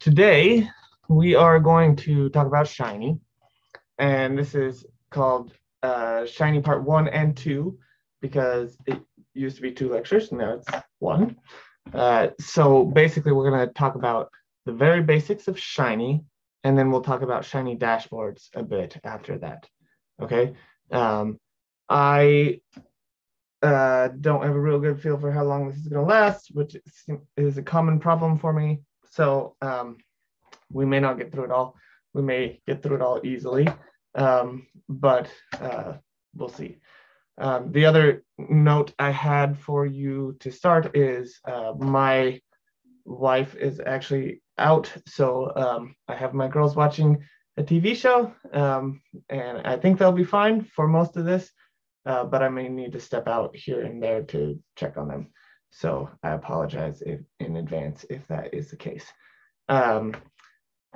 Today, we are going to talk about Shiny, and this is called uh, Shiny Part 1 and 2 because it used to be two lectures, now it's one. Uh, so basically, we're going to talk about the very basics of Shiny, and then we'll talk about Shiny dashboards a bit after that. Okay. Um, I uh, don't have a real good feel for how long this is going to last, which is a common problem for me. So um, we may not get through it all. We may get through it all easily, um, but uh, we'll see. Um, the other note I had for you to start is uh, my wife is actually out, so um, I have my girls watching a TV show, um, and I think they'll be fine for most of this, uh, but I may need to step out here and there to check on them. So I apologize if, in advance if that is the case. Um,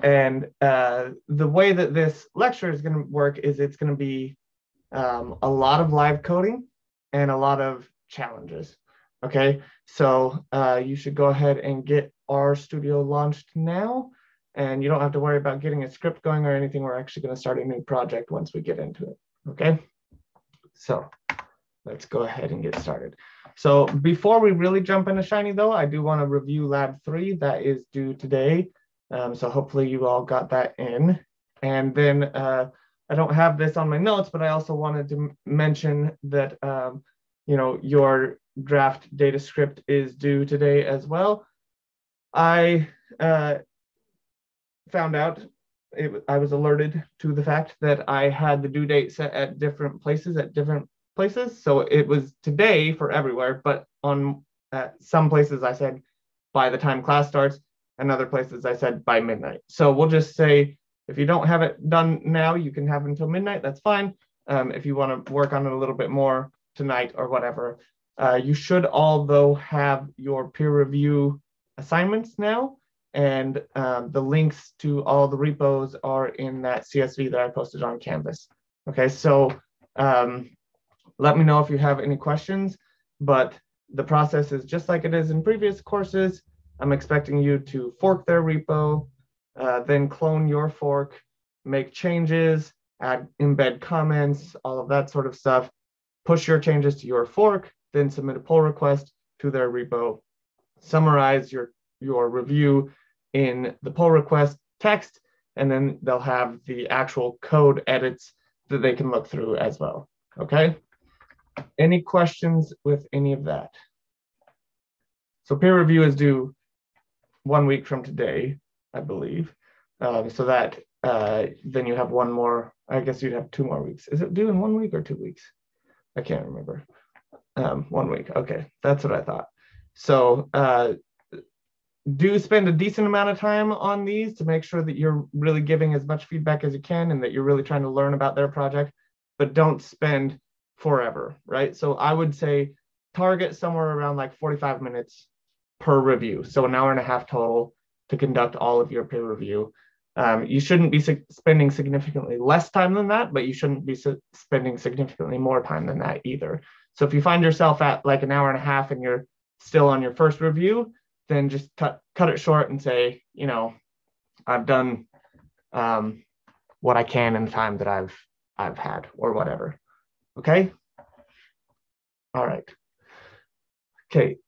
and uh, the way that this lecture is going to work is it's going to be um, a lot of live coding and a lot of challenges. Okay, so uh, you should go ahead and get RStudio launched now. And you don't have to worry about getting a script going or anything. We're actually going to start a new project once we get into it. Okay, so let's go ahead and get started. So before we really jump into Shiny though, I do want to review lab three that is due today. Um, so hopefully you all got that in. And then uh, I don't have this on my notes, but I also wanted to mention that, um, you know, your draft data script is due today as well. I uh, found out, it, I was alerted to the fact that I had the due date set at different places at different places. So it was today for everywhere, but on uh, some places I said by the time class starts, and other places I said by midnight. So we'll just say if you don't have it done now, you can have until midnight. That's fine. Um, if you want to work on it a little bit more tonight or whatever, uh, you should all though have your peer review assignments now. And um, the links to all the repos are in that CSV that I posted on Canvas. Okay, so um, let me know if you have any questions, but the process is just like it is in previous courses. I'm expecting you to fork their repo, uh, then clone your fork, make changes, add embed comments, all of that sort of stuff, push your changes to your fork, then submit a pull request to their repo, summarize your, your review in the pull request text, and then they'll have the actual code edits that they can look through as well. Okay. Any questions with any of that? So peer review is due one week from today, I believe. Um, so that uh, then you have one more, I guess you'd have two more weeks. Is it due in one week or two weeks? I can't remember. Um, one week. Okay, that's what I thought. So uh, do spend a decent amount of time on these to make sure that you're really giving as much feedback as you can and that you're really trying to learn about their project, but don't spend forever, right? So I would say target somewhere around like 45 minutes per review. So an hour and a half total to conduct all of your peer review. Um, you shouldn't be su- spending significantly less time than that, but you shouldn't be su- spending significantly more time than that either. So if you find yourself at like an hour and a half and you're still on your first review, then just cut cut it short and say, you know, I've done um, what I can in the time that I've I've had or whatever. Okay. All right. Okay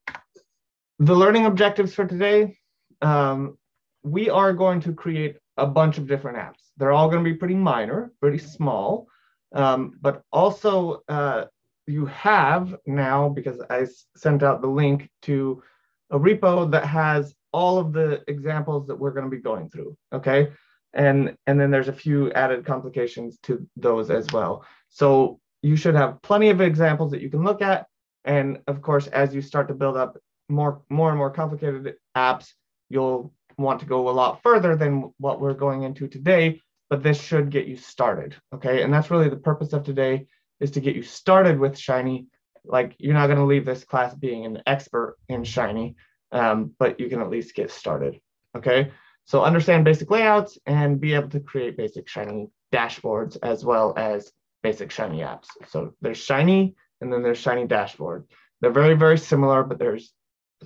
the learning objectives for today, um, we are going to create a bunch of different apps. They're all going to be pretty minor, pretty small, um, but also uh, you have now, because I sent out the link to a repo that has all of the examples that we're going to be going through, okay? And, and then there's a few added complications to those as well. So you should have plenty of examples that you can look at. And of course, as you start to build up more more and more complicated apps, you'll want to go a lot further than what we're going into today, but this should get you started. Okay. And that's really the purpose of today is to get you started with Shiny. Like you're not going to leave this class being an expert in Shiny, um, but you can at least get started. Okay. So understand basic layouts and be able to create basic Shiny dashboards as well as basic Shiny apps. So there's Shiny and then there's Shiny dashboard. They're very, very similar, but there's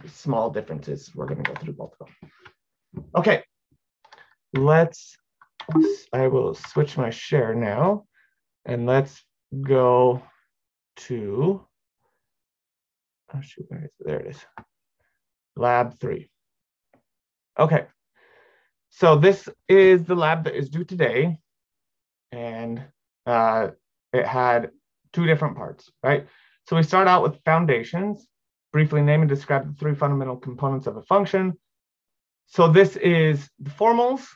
small differences. We're going to go through both of them. Okay, let's, I will switch my share now and let's go to, oh shoot, where is it? There it is. Lab three. Okay, so this is the lab that is due today. And uh, it had two different parts, right? So we start out with foundations, briefly name and describe the three fundamental components of a function. So this is the formals,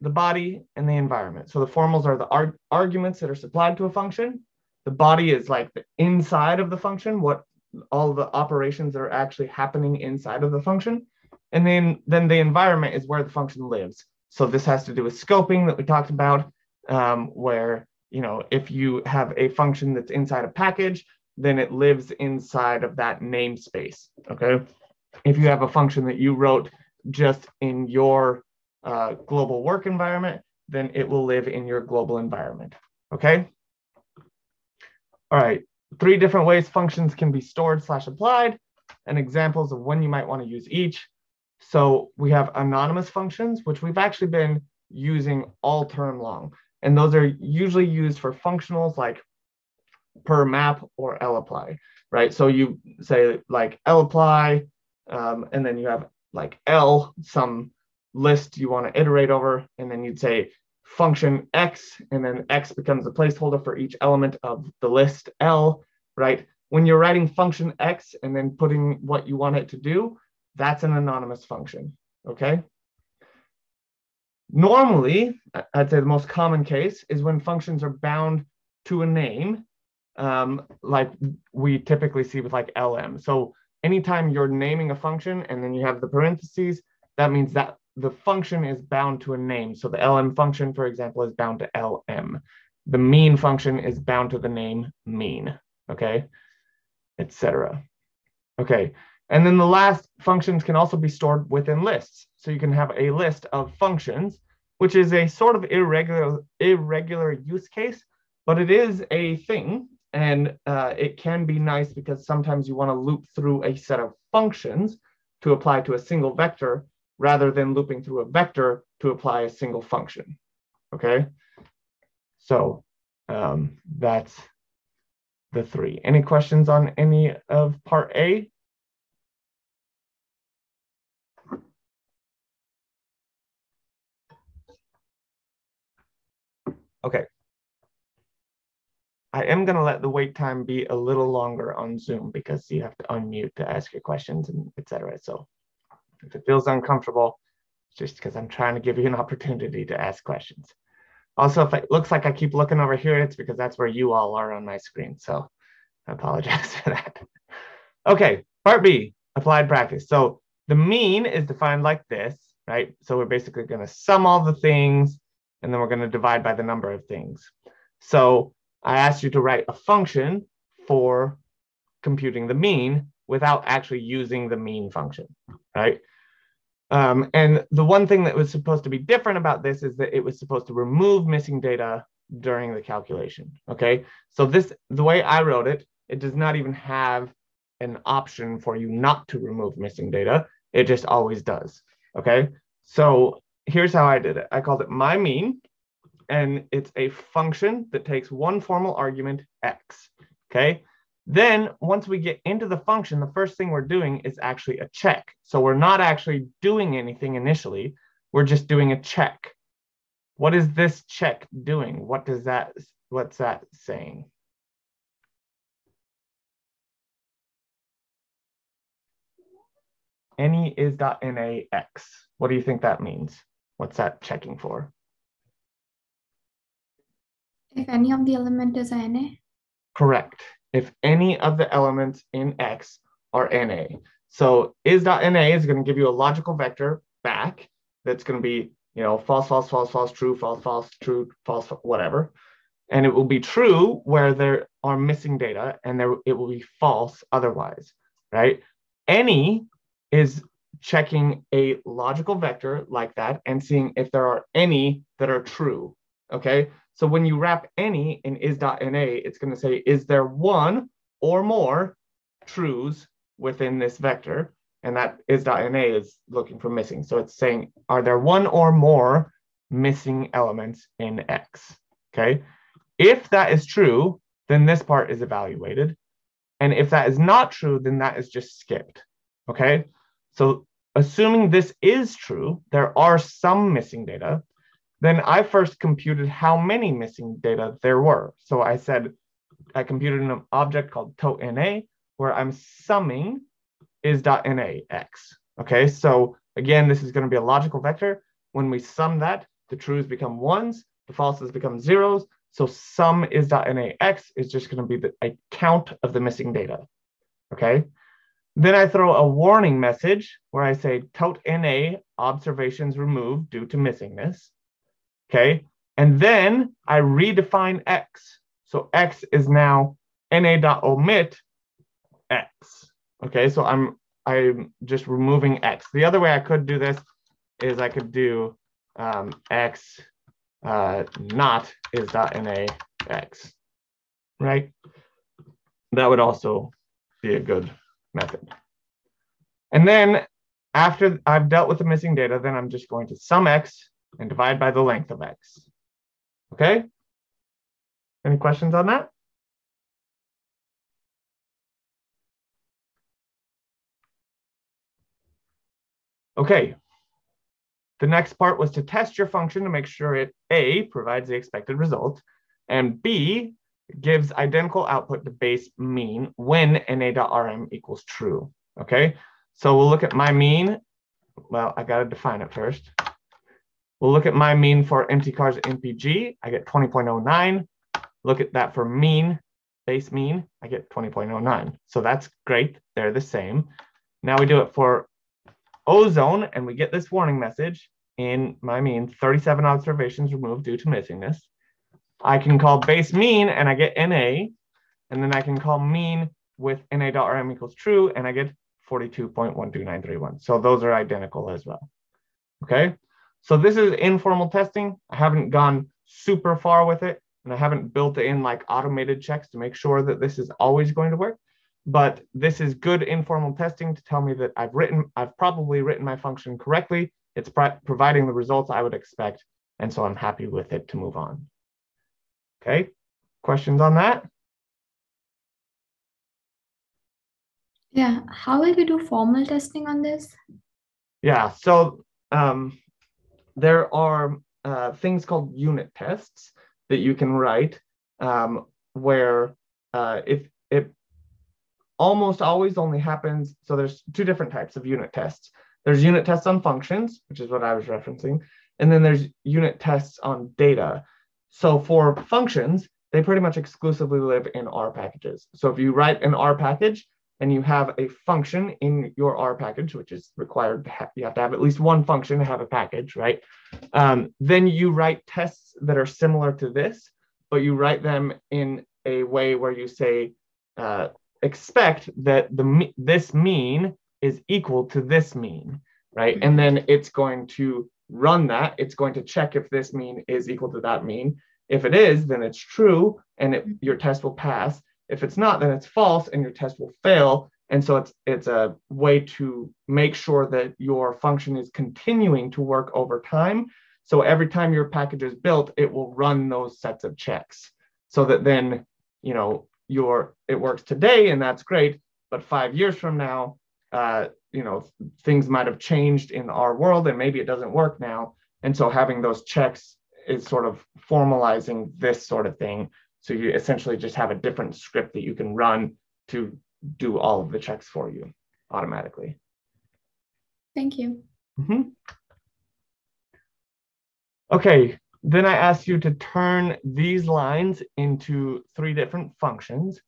the body, and the environment. So the formals are the arg arguments that are supplied to a function. The body is like the inside of the function, what all the operations that are actually happening inside of the function. And then, then the environment is where the function lives. So this has to do with scoping that we talked about, um, where you know if you have a function that's inside a package, then it lives inside of that namespace. Okay. If you have a function that you wrote just in your uh, global work environment, then it will live in your global environment. Okay. All right. Three different ways functions can be stored slash applied and examples of when you might want to use each. So we have anonymous functions, which we've actually been using all term long. And those are usually used for functionals like purrr map or lapply, right? So you say like lapply, um, and then you have like L, some list you want to iterate over, and then you'd say function X, and then X becomes a placeholder for each element of the list L, right? When you're writing function X and then putting what you want it to do, that's an anonymous function, okay? Normally, I'd say the most common case is when functions are bound to a name, um, like we typically see with like LM. So anytime you're naming a function and then you have the parentheses, that means that the function is bound to a name. So the LM function, for example, is bound to LM. The mean function is bound to the name mean, okay, etc. Okay, and then the last functions can also be stored within lists. So you can have a list of functions, which is a sort of irregular, irregular use case, but it is a thing. And uh, it can be nice because sometimes you want to loop through a set of functions to apply to a single vector rather than looping through a vector to apply a single function. Okay, so um, that's the three. Any questions on any of part A? Okay. I am going to let the wait time be a little longer on Zoom because you have to unmute to ask your questions and etc. So if it feels uncomfortable, just because I'm trying to give you an opportunity to ask questions. Also, if it looks like I keep looking over here, it's because that's where you all are on my screen. So I apologize for that. Okay, part B, applied practice. So the mean is defined like this, right? So we're basically going to sum all the things and then we're going to divide by the number of things. So I asked you to write a function for computing the mean without actually using the mean function, right? Um, and the one thing that was supposed to be different about this is that it was supposed to remove missing data during the calculation, okay? So this, the way I wrote it, it does not even have an option for you not to remove missing data. It just always does, okay? So here's how I did it. I called it my mean, and it's a function that takes one formal argument, x, okay? Then once we get into the function, the first thing we're doing is actually a check. So we're not actually doing anything initially, we're just doing a check. What is this check doing? What does that, what's that saying? Any is dot NAX. What do you think that means? What's that checking for? If any of the element is NA? Correct. If any of the elements in X are NA. So is.NA is going to give you a logical vector back that's going to be, you know, false, false, false, false, true, false, false, true, false, whatever. And it will be true where there are missing data and there it will be false otherwise, right? Any is checking a logical vector like that and seeing if there are any that are true. Okay. So when you wrap any in is.na, it's going to say, is there one or more trues within this vector? And that is.na is looking for missing. So it's saying, are there one or more missing elements in X. Okay. If that is true, then this part is evaluated. And if that is not true, then that is just skipped. Okay. So assuming this is true, there are some missing data, then I first computed how many missing data there were. So I said, I computed an object called tote.na where I'm summing is .nax. Okay, so again, this is going to be a logical vector. When we sum that, the trues become ones, the falses become zeros. So sum is is just going to be the a count of the missing data. Okay, then I throw a warning message where I say tote NA observations removed due to missingness. Okay. And then I redefine X. So X is now NA.omit X. Okay. So I'm I'm just removing X. The other way I could do this is I could do um, X uh, not is dot NA X. Right. That would also be a good method. And then after I've dealt with the missing data, then I'm just going to sum x and divide by the length of x. Okay? Any questions on that? Okay. The next part was to test your function to make sure it A, provides the expected result, and B, gives identical output to base mean when na.rm equals true. Okay, so we'll look at my mean. Well, I got to define it first. We'll look at my mean for mtcars MPG. I get 20.09. Look at that for mean, base mean, I get 20.09. So that's great. They're the same. Now we do it for ozone and we get this warning message in my mean 37 observations removed due to missingness. I can call base mean and I get NA, and then I can call mean with NA.rm equals true, and I get 42.12931. So those are identical as well. Okay, so this is informal testing. I haven't gone super far with it, and I haven't built in like automated checks to make sure that this is always going to work. But this is good informal testing to tell me that I've written, I've probably written my function correctly. It's providing the results I would expect. And so I'm happy with it to move on. Okay, questions on that? Yeah, how will you do formal testing on this? Yeah, so um, there are uh, things called unit tests that you can write um, where uh, if it almost always only happens, so there's two different types of unit tests. There's unit tests on functions, which is what I was referencing, and then there's unit tests on data. So for functions, they pretty much exclusively live in R packages. So if you write an R package and you have a function in your R package, which is required to have, you have to have at least one function to have a package, right? Um, then you write tests that are similar to this, but you write them in a way where you say, uh, expect that the this mean is equal to this mean, right? And then it's going to run that, it's going to check if this mean is equal to that mean. If it is, then it's true and it, your test will pass. If it's not, then it's false and your test will fail. And so it's it's a way to make sure that your function is continuing to work over time. So every time your package is built, it will run those sets of checks so that then, you know, your it works today and that's great. But five years from now, uh, you know things might have changed in our world and maybe it doesn't work now. And so having those checks is sort of formalizing this sort of thing. So you essentially just have a different script that you can run to do all of the checks for you automatically. Thank you. Mm-hmm. okay then i asked you to turn these lines into three different functions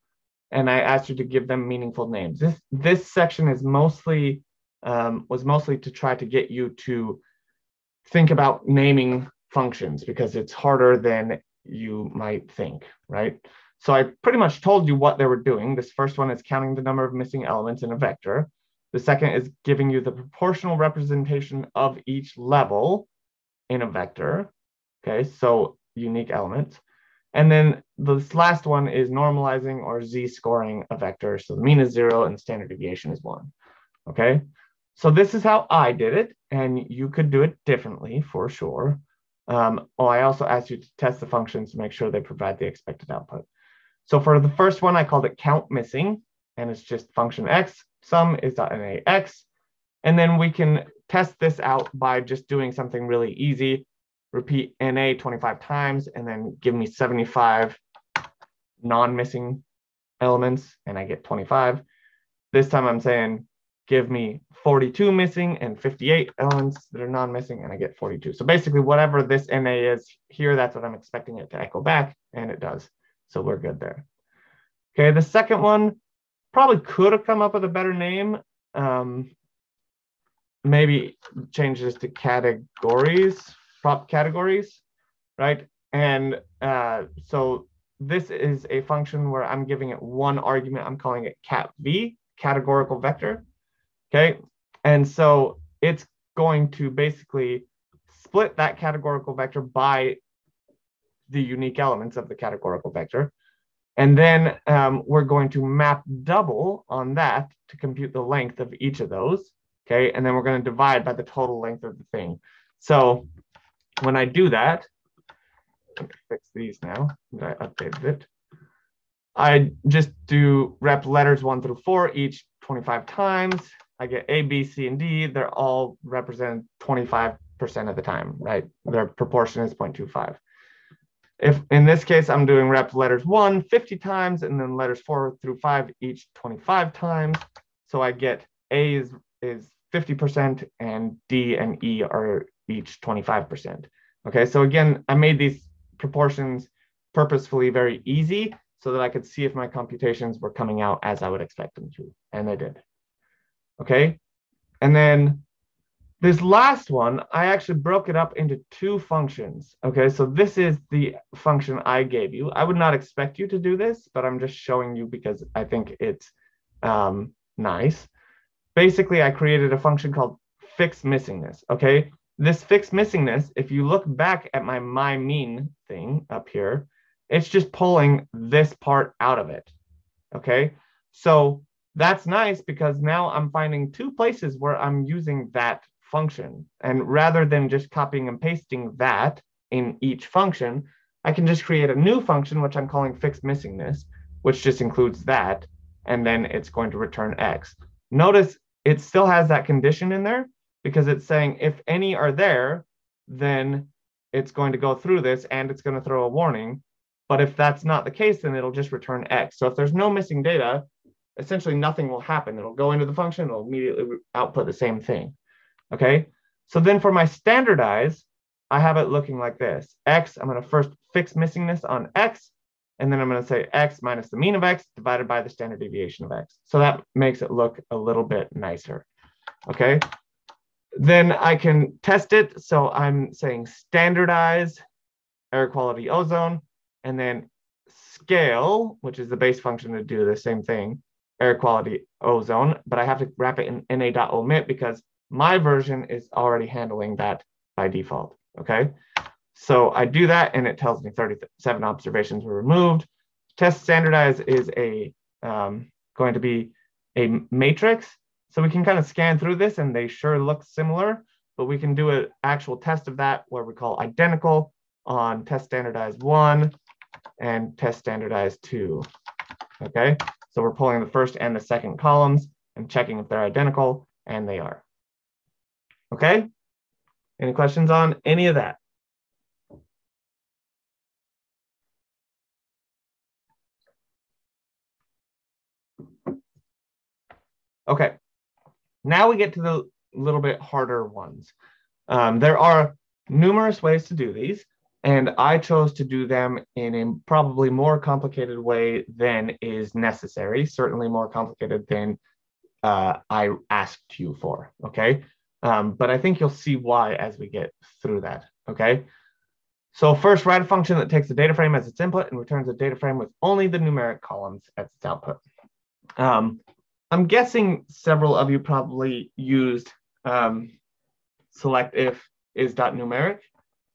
and I asked you to give them meaningful names. This this section is mostly um, was mostly to try to get you to think about naming functions because it's harder than you might think, right? So I pretty much told you what they were doing. This first one is counting the number of missing elements in a vector. The second is giving you the proportional representation of each level in a vector. Okay, so unique elements. And then this last one is normalizing or z-scoring a vector. So the mean is zero and standard deviation is one, okay? So this is how I did it, and you could do it differently for sure. Um, oh, I also asked you to test the functions to make sure they provide the expected output. So for the first one, I called it count missing, and it's just function x, sum is dot .nax. And then we can test this out by just doing something really easy. Repeat NA 25 times and then give me 75 non-missing elements and I get 25. This time I'm saying give me 42 missing and 58 elements that are non-missing and I get 42. So basically whatever this NA is here, that's what I'm expecting it to echo back and it does. So we're good there. Okay, the second one probably could have come up with a better name. Um, maybe change this to categories, prop categories, right? And uh, so this is a function where I'm giving it one argument. I'm calling it cat v, categorical vector. Okay. And so it's going to basically split that categorical vector by the unique elements of the categorical vector. And then um, we're going to map double on that to compute the length of each of those. Okay. And then we're going to divide by the total length of the thing. So when I do that, fix these now I updated it. I just do rep letters one through four, each 25 times. I get A, B, C, and D. They're all represented 25% of the time, right? Their proportion is 0.25. If in this case, I'm doing rep letters one 50 times and then letters four through five each 25 times. So I get A is, is 50% and D and E are each 25%. Okay, so again, I made these proportions purposefully very easy so that I could see if my computations were coming out as I would expect them to, and they did. Okay, and then this last one, I actually broke it up into two functions. Okay, so this is the function I gave you. I would not expect you to do this, but I'm just showing you because I think it's um, nice. Basically, I created a function called fix missingness. Okay, this fixed missingness, if you look back at my my mean thing up here, it's just pulling this part out of it. Okay. So that's nice because now I'm finding two places where I'm using that function. And rather than just copying and pasting that in each function, I can just create a new function, which I'm calling fixed missingness, which just includes that. And then it's going to return X. Notice it still has that condition in there, because it's saying if any are there, then it's going to go through this and it's going to throw a warning. But if that's not the case, then it'll just return X. So if there's no missing data, essentially nothing will happen. It'll go into the function, it'll immediately output the same thing. Okay. So then for my standardize, I have it looking like this. X, I'm going to first fix missingness on X, and then I'm going to say X minus the mean of X divided by the standard deviation of X. So that makes it look a little bit nicer. Okay. Then I can test it. So I'm saying standardize air quality ozone, and then scale, which is the base function to do the same thing, air quality ozone, but I have to wrap it in na.omit because my version is already handling that by default, okay? So I do that and it tells me 37 observations were removed. Test standardize is a um, going to be a matrix so we can kind of scan through this and they sure look similar, but we can do an actual test of that where we call identical on test standardized one and test standardized two. Okay, so we're pulling the first and the second columns and checking if they're identical, and they are. Okay, any questions on any of that? Okay, now we get to the little bit harder ones. Um, there are numerous ways to do these, and I chose to do them in a probably more complicated way than is necessary, certainly more complicated than uh, I asked you for, okay? Um, but I think you'll see why as we get through that, okay? So first, write a function that takes the data frame as its input and returns a data frame with only the numeric columns as its output. Um, I'm guessing several of you probably used um, select if is dot numeric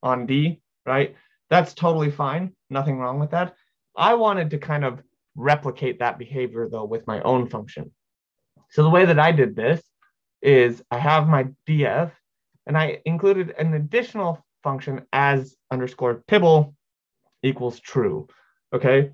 on D, right? That's totally fine. Nothing wrong with that. I wanted to kind of replicate that behavior though with my own function. So the way that I did this is I have my df and I included an additional function as underscore tibble equals true. Okay.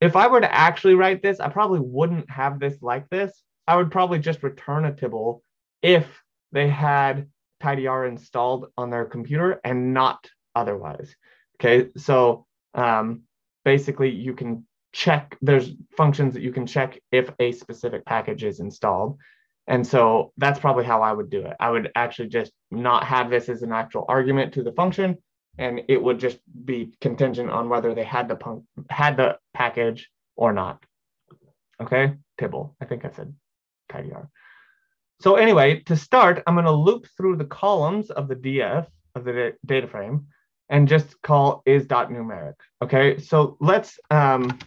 If I were to actually write this, I probably wouldn't have this like this. I would probably just return a tibble if they had tidyr installed on their computer and not otherwise. Okay. So um, basically you can check, there's functions that you can check if a specific package is installed. And so that's probably how I would do it. I would actually just not have this as an actual argument to the function, and it would just be contingent on whether they had the punk, had the package or not. Okay, Tibble. I think I said tidyr. So anyway, to start, I'm going to loop through the columns of the DF of the data frame and just call is.numeric. Okay, so let's um,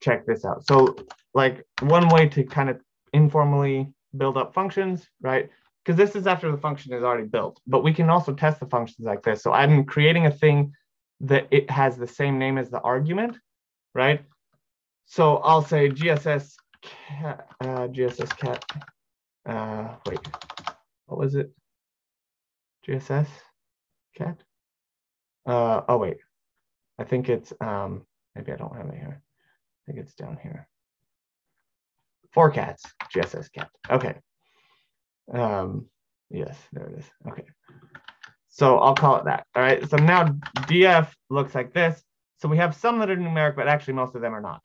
check this out. So like one way to kind of informally build up functions, right? Because this is after the function is already built, but we can also test the functions like this. So I'm creating a thing that it has the same name as the argument, right? So I'll say GSS cat, uh, GSS cat, uh, wait, what was it? GSS cat? Uh, oh, wait, I think it's, um, maybe I don't have it here. I think it's down here. forcats, GSS cat. Okay. Um, yes, there it is. Okay. So I'll call it that. All right. So now DF looks like this. So we have some that are numeric, but actually most of them are not.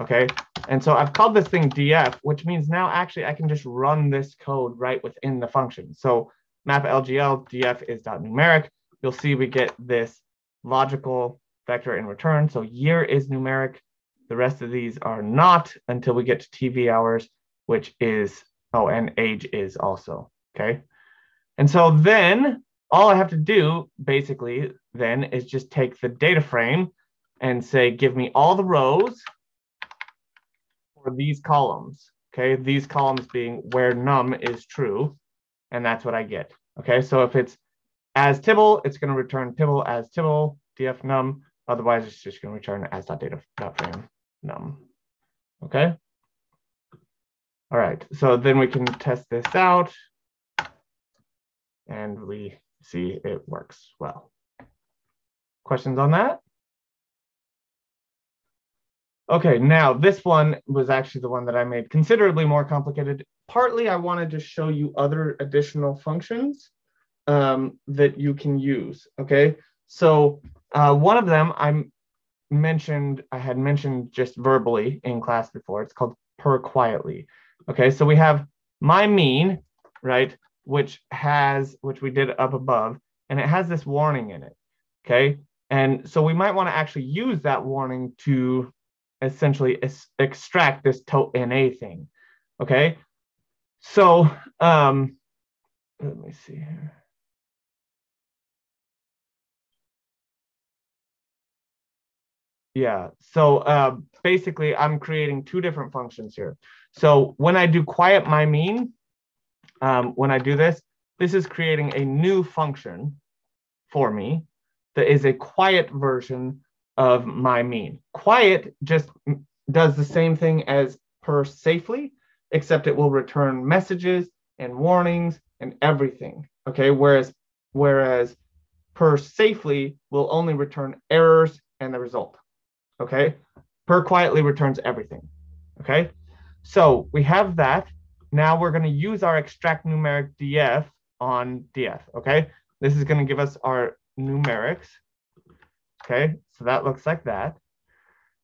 Okay. And so I've called this thing DF, which means now actually I can just run this code right within the function. So map LGL DF is dot numeric. You'll see we get this logical vector in return. So year is numeric. The rest of these are not until we get to TV hours, which is, oh, and age is also, okay? And so then all I have to do basically then is just take the data frame and say, give me all the rows for these columns, okay? These columns being where num is true, and that's what I get, okay? So if it's as Tibble, it's gonna return Tibble as Tibble, df num, otherwise it's just gonna return as data frame num. Okay. All right, so then we can test this out and we see it works well. Questions on that? Okay, now this one was actually the one that I made considerably more complicated. Partly I wanted to show you other additional functions um, that you can use, okay? So uh, one of them I'm mentioned, I had mentioned just verbally in class before. It's called purrr quietly. Okay, so we have my mean, right, which has, which we did up above, and it has this warning in it. Okay, and so we might want to actually use that warning to essentially extract this to NA thing. Okay, so um, let me see here. Yeah. So uh, basically, I'm creating two different functions here. So when I do quiet my mean, um, when I do this, this is creating a new function for me that is a quiet version of my mean. Quiet just does the same thing as purrr safely, except it will return messages and warnings and everything. Okay. Whereas, whereas purrr safely will only return errors and the result okay? Purrr quietly returns everything, okay? So we have that. Now we're gonna use our extract numeric df on df, okay? This is gonna give us our numerics, okay? So that looks like that.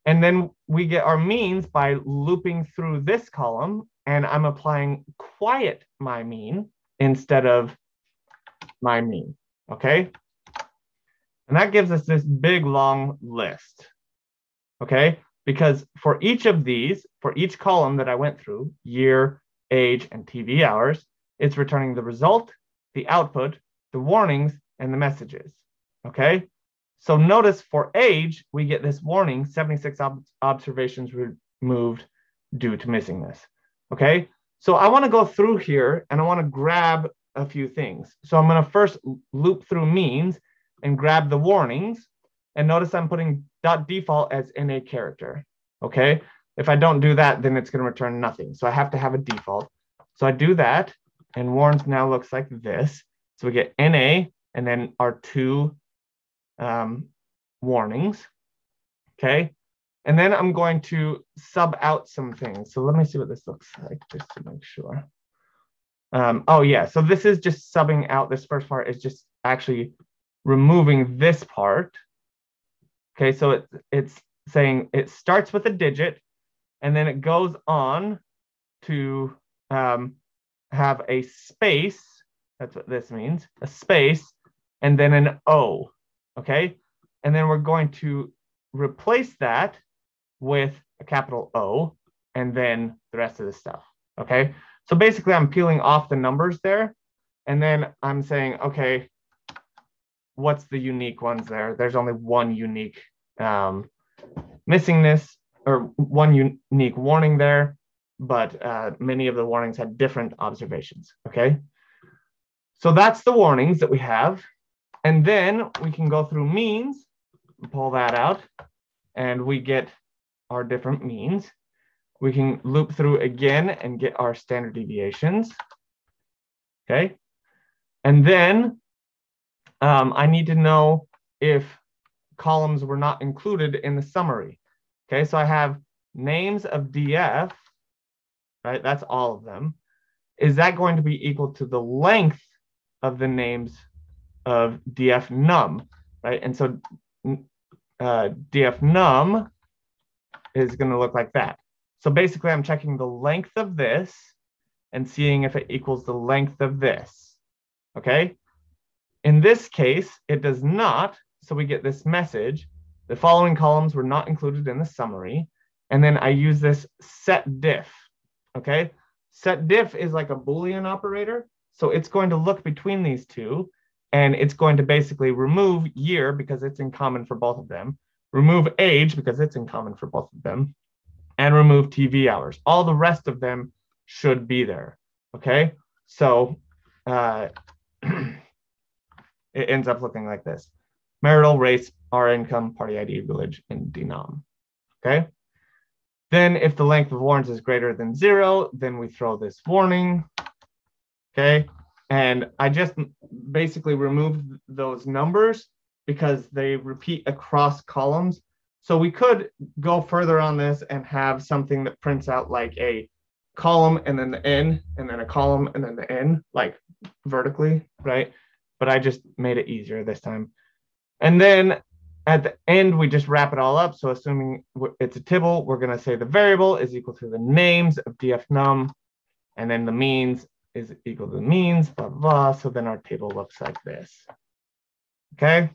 And then we get our means by looping through this column and I'm applying quiet my mean instead of my mean, okay? And that gives us this big long list, okay? Because for each of these, for each column that I went through, year, age, and TV hours, it's returning the result, the output, the warnings, and the messages, okay? So notice for age, we get this warning, 76 ob observations removed due to missing this, okay? So I wanna go through here and I wanna grab a few things. So I'm gonna first loop through means and grab the warnings. And notice I'm putting dot default as NA character. Okay. If I don't do that, then it's going to return nothing. So I have to have a default. So I do that and warns now looks like this. So we get NA and then our two um, warnings. Okay. And then I'm going to sub out some things. So let me see what this looks like just to make sure. Um, oh yeah, so this is just subbing out. This first part is just actually removing this part. Okay, so it's it's saying it starts with a digit and then it goes on to um, have a space. That's what this means, a space, and then an O. Okay, and then we're going to replace that with a capital O and then the rest of the stuff. Okay, so basically I'm peeling off the numbers there and then I'm saying, okay, what's the unique ones there? There's only one unique um, missingness or one unique warning there, but uh, many of the warnings had different observations, okay? So that's the warnings that we have. And then we can go through means, pull that out, and we get our different means. We can loop through again and get our standard deviations. Okay. And then um, I need to know if columns were not included in the summary. Okay, so I have names of DF, right? That's all of them. Is that going to be equal to the length of the names of DF num, right? And so uh, DF num is going to look like that. So basically, I'm checking the length of this and seeing if it equals the length of this. Okay. In this case, it does not. So we get this message. The following columns were not included in the summary. And then I use this set diff. Okay. Set diff is like a Boolean operator. So it's going to look between these two and it's going to basically remove year because it's in common for both of them, remove age because it's in common for both of them, and remove TV hours. All the rest of them should be there. Okay, so uh, ends up looking like this marital, race, rincome, party ID, village, and denom. Okay. Then if the length of warrants is greater than zero, then we throw this warning. Okay. And I just basically removed those numbers because they repeat across columns. So we could go further on this and have something that prints out like a column and then the N and then a column and then the N, like vertically, right? But I just made it easier this time. And then at the end, we just wrap it all up. So assuming it's a tibble, we're going to say the variable is equal to the names of df num, and then the means is equal to the means, blah, blah, blah. So then our table looks like this. Okay.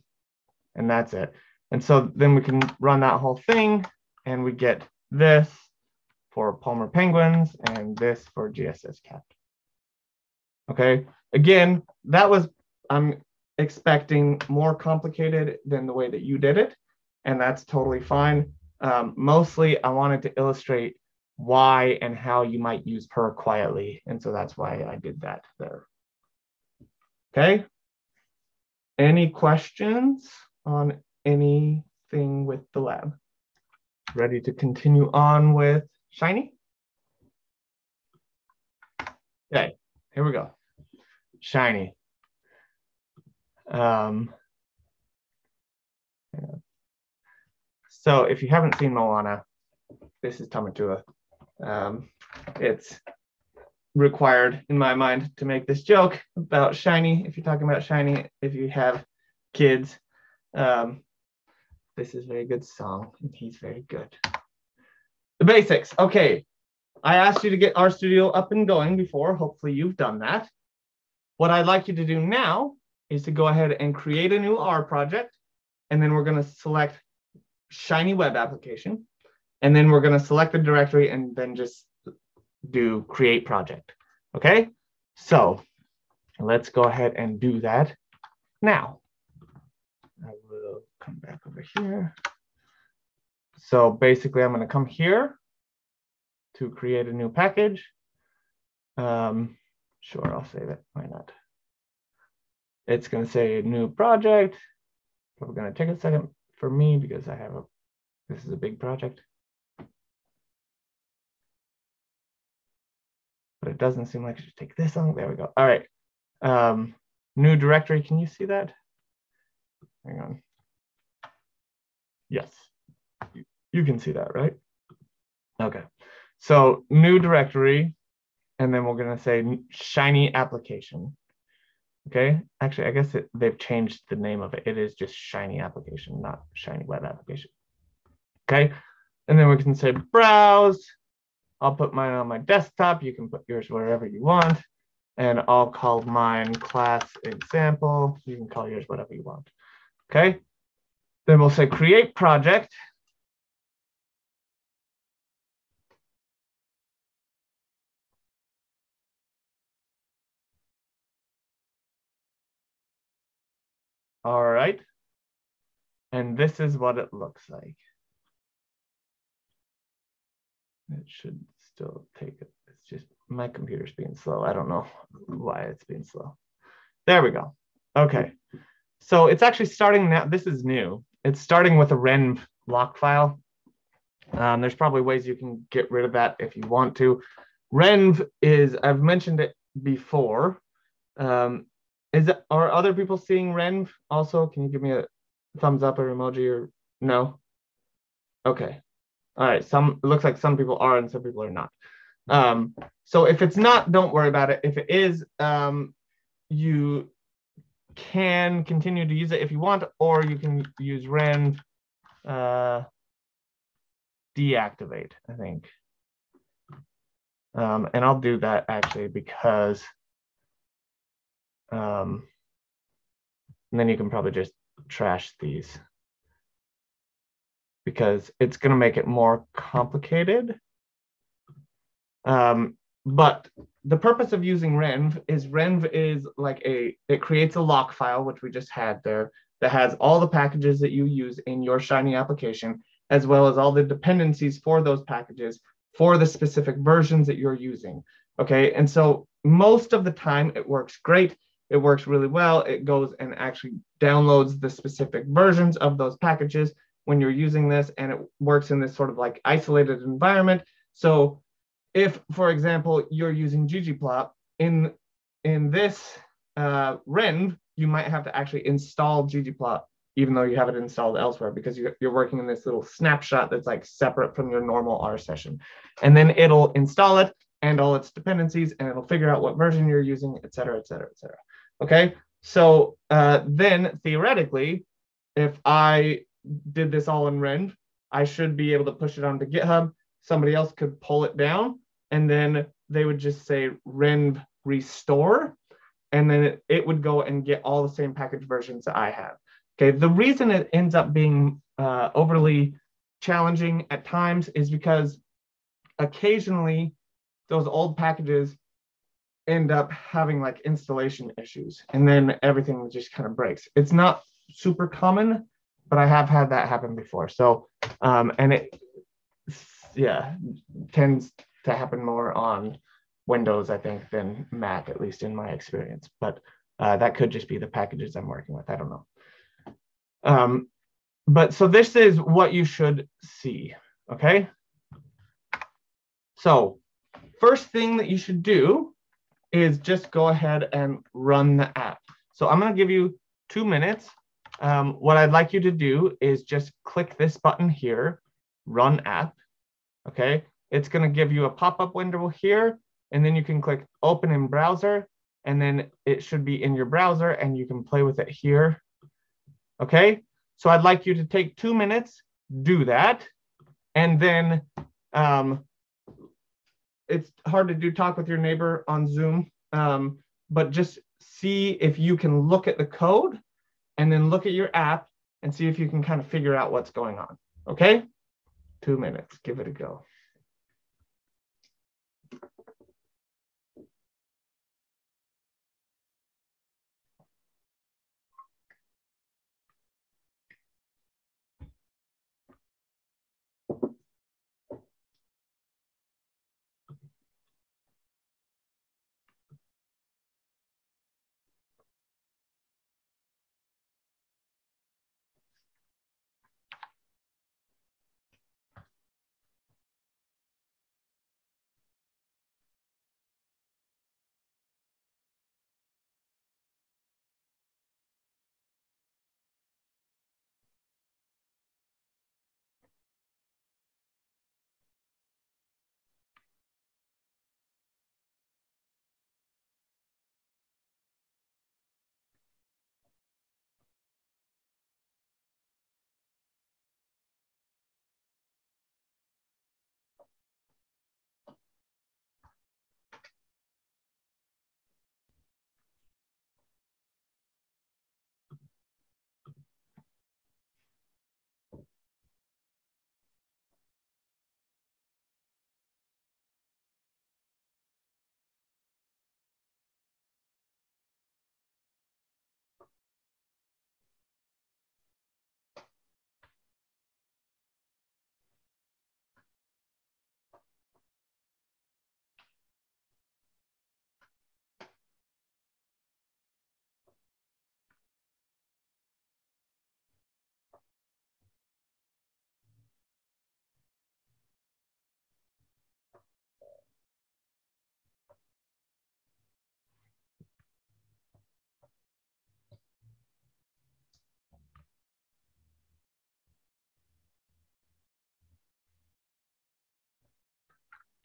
And that's it. And so then we can run that whole thing and we get this for Palmer penguins and this for GSS cat. Okay. Again, that was, I'm expecting more complicated than the way that you did it. And that's totally fine. Um, mostly I wanted to illustrate why and how you might use purrr quietly. And so that's why I did that there. Okay. Any questions on anything with the lab? Ready to continue on with Shiny? Okay, here we go. Shiny. Um, so if you haven't seen Moana, this is Tamatoa. Um, it's required in my mind to make this joke about shiny. If you're talking about shiny, if you have kids, um, this is a very good song, and he's very good. The basics. Okay, I asked you to get RStudio up and going before. Hopefully, you've done that. What I'd like you to do now is to go ahead and create a new R project, and then we're going to select Shiny Web Application. And then we're going to select the directory and then just do create project. Okay, so let's go ahead and do that now. I will come back over here. So basically, I'm going to come here to create a new package. Um, sure, I'll save it. Why not? It's going to say new project. We're going to take a second for me because I have a, this is a big project. but it doesn't seem like it should take this long. There we go. All right. Um, new directory. Can you see that? Hang on. Yes, you can see that, right? Okay, so new directory, and then we're gonna say Shiny application. Okay, actually, I guess it, they've changed the name of it. It is just Shiny application, not Shiny web application. Okay, and then we can say browse. I'll put mine on my desktop. You can put yours wherever you want. And I'll call mine class example. You can call yours whatever you want. Okay. Then we'll say create project. All right. And this is what it looks like. It should still take it. It's just my computer's being slow. I don't know why it's being slow. There we go. Okay. So it's actually starting now. This is new. It's starting with a renv lock file. Um, there's probably ways you can get rid of that if you want to. Renv is, I've mentioned it before. Um, is it, are other people seeing renv also? Can you give me a thumbs up or emoji or no? Okay. All right. Some it looks like some people are and some people are not. Um, so if it's not, don't worry about it. If it is, um, you can continue to use it if you want, or you can use renv uh, deactivate, I think. Um, and I'll do that actually because um, and then you can probably just trash these because it's going to make it more complicated. Um, but the purpose of using renv is renv is like a, it creates a lock file, which we just had there, that has all the packages that you use in your Shiny application, as well as all the dependencies for those packages for the specific versions that you're using. Okay, and so most of the time it works great. It works really well. It goes and actually downloads the specific versions of those packages when you're using this, and it works in this sort of like isolated environment. So if, for example, you're using ggplot in in this uh, renv, you might have to actually install ggplot even though you have it installed elsewhere because you're, you're working in this little snapshot that's like separate from your normal R session. And then it'll install it and all its dependencies and it'll figure out what version you're using, et cetera, et cetera, et cetera. Okay, so uh, then theoretically, if I did this all in renv, I should be able to push it onto GitHub. Somebody else could pull it down and then they would just say renv restore and then it, it would go and get all the same package versions that I have. Okay, the reason it ends up being uh, overly challenging at times is because occasionally those old packages end up having like installation issues and then everything just kind of breaks. It's not super common, but I have had that happen before. So, um, and it, yeah, tends to happen more on Windows, I think, than Mac, at least in my experience. But uh, that could just be the packages I'm working with. I don't know. Um, but so this is what you should see, okay? So first thing that you should do is just go ahead and run the app. So I'm gonna give you two minutes. Um, what I'd like you to do is just click this button here, run app, okay? It's gonna give you a pop-up window here, and then you can click open in browser, and then it should be in your browser and you can play with it here Okay, so I'd like you to take two minutes, do that, and then um, it's hard to do talk with your neighbor on Zoom, um, but just see if you can look at the code and then look at your app and see if you can kind of figure out what's going on. Okay, two minutes, give it a go.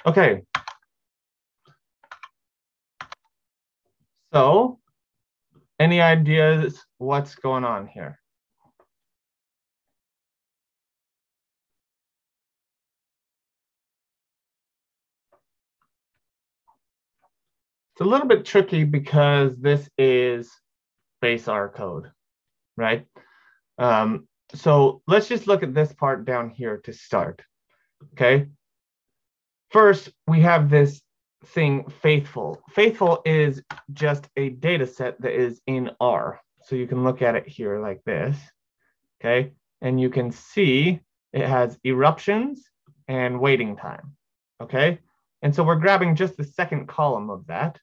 Okay. So, any ideas what's going on here? It's a little bit tricky because this is base R code, right? Um, so let's just look at this part down here to start, okay? First, we have this thing faithful. Faithful is just a data set that is in R. So you can look at it here like this, okay? And you can see it has eruptions and waiting time, okay? And so we're grabbing just the second column of that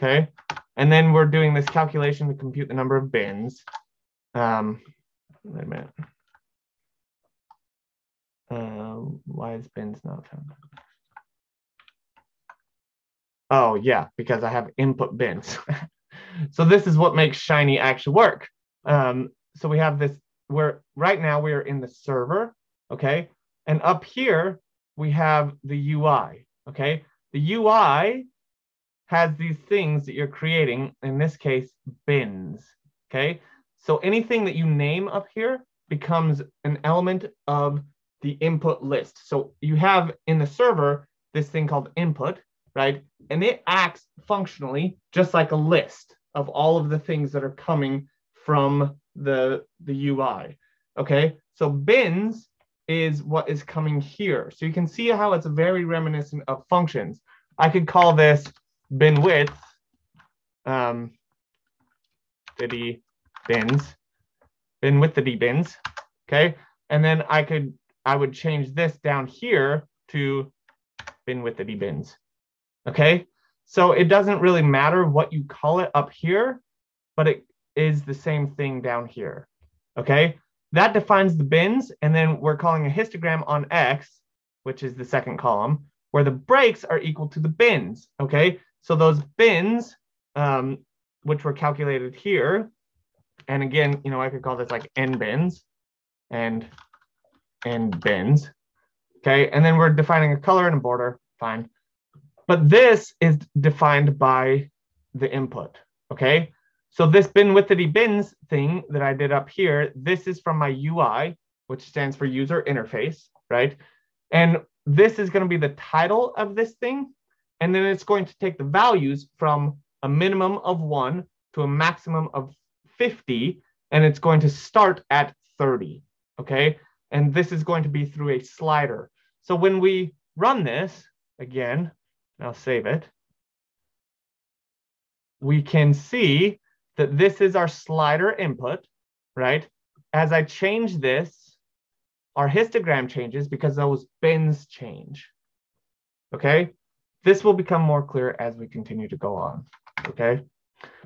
okay? And then we're doing this calculation to compute the number of bins. Um, wait a minute. Uh, why is bins not found? Oh yeah, because I have input bins. so this is what makes Shiny actually work. Um, so we have this, we're right now we are in the server, okay? And up here, we have the UI, okay? The UI has these things that you're creating, in this case, bins, okay? So anything that you name up here becomes an element of the input list. So you have in the server this thing called input, right? And it acts functionally just like a list of all of the things that are coming from the, the UI, okay? So bins is what is coming here. So you can see how it's very reminiscent of functions. I could call this bin width, um, the bins, bin width the d bins, okay? And then I could, I would change this down here to bin width the d bins, okay? So it doesn't really matter what you call it up here, but it is the same thing down here, okay? That defines the bins, and then we're calling a histogram on X, which is the second column, where the breaks are equal to the bins, okay? So those bins, um, which were calculated here, and again, you know, I could call this like n bins and n bins. Okay, and then we're defining a color and a border, fine. But this is defined by the input, okay? So this bin width bins thing that I did up here, this is from my UI, which stands for user interface, right? And this is gonna be the title of this thing. And then it's going to take the values from a minimum of one to a maximum of 50, and it's going to start at 30, okay? And this is going to be through a slider. So when we run this, again, I'll save it, we can see that this is our slider input, right? As I change this, our histogram changes because those bins change, okay? This will become more clear as we continue to go on, okay?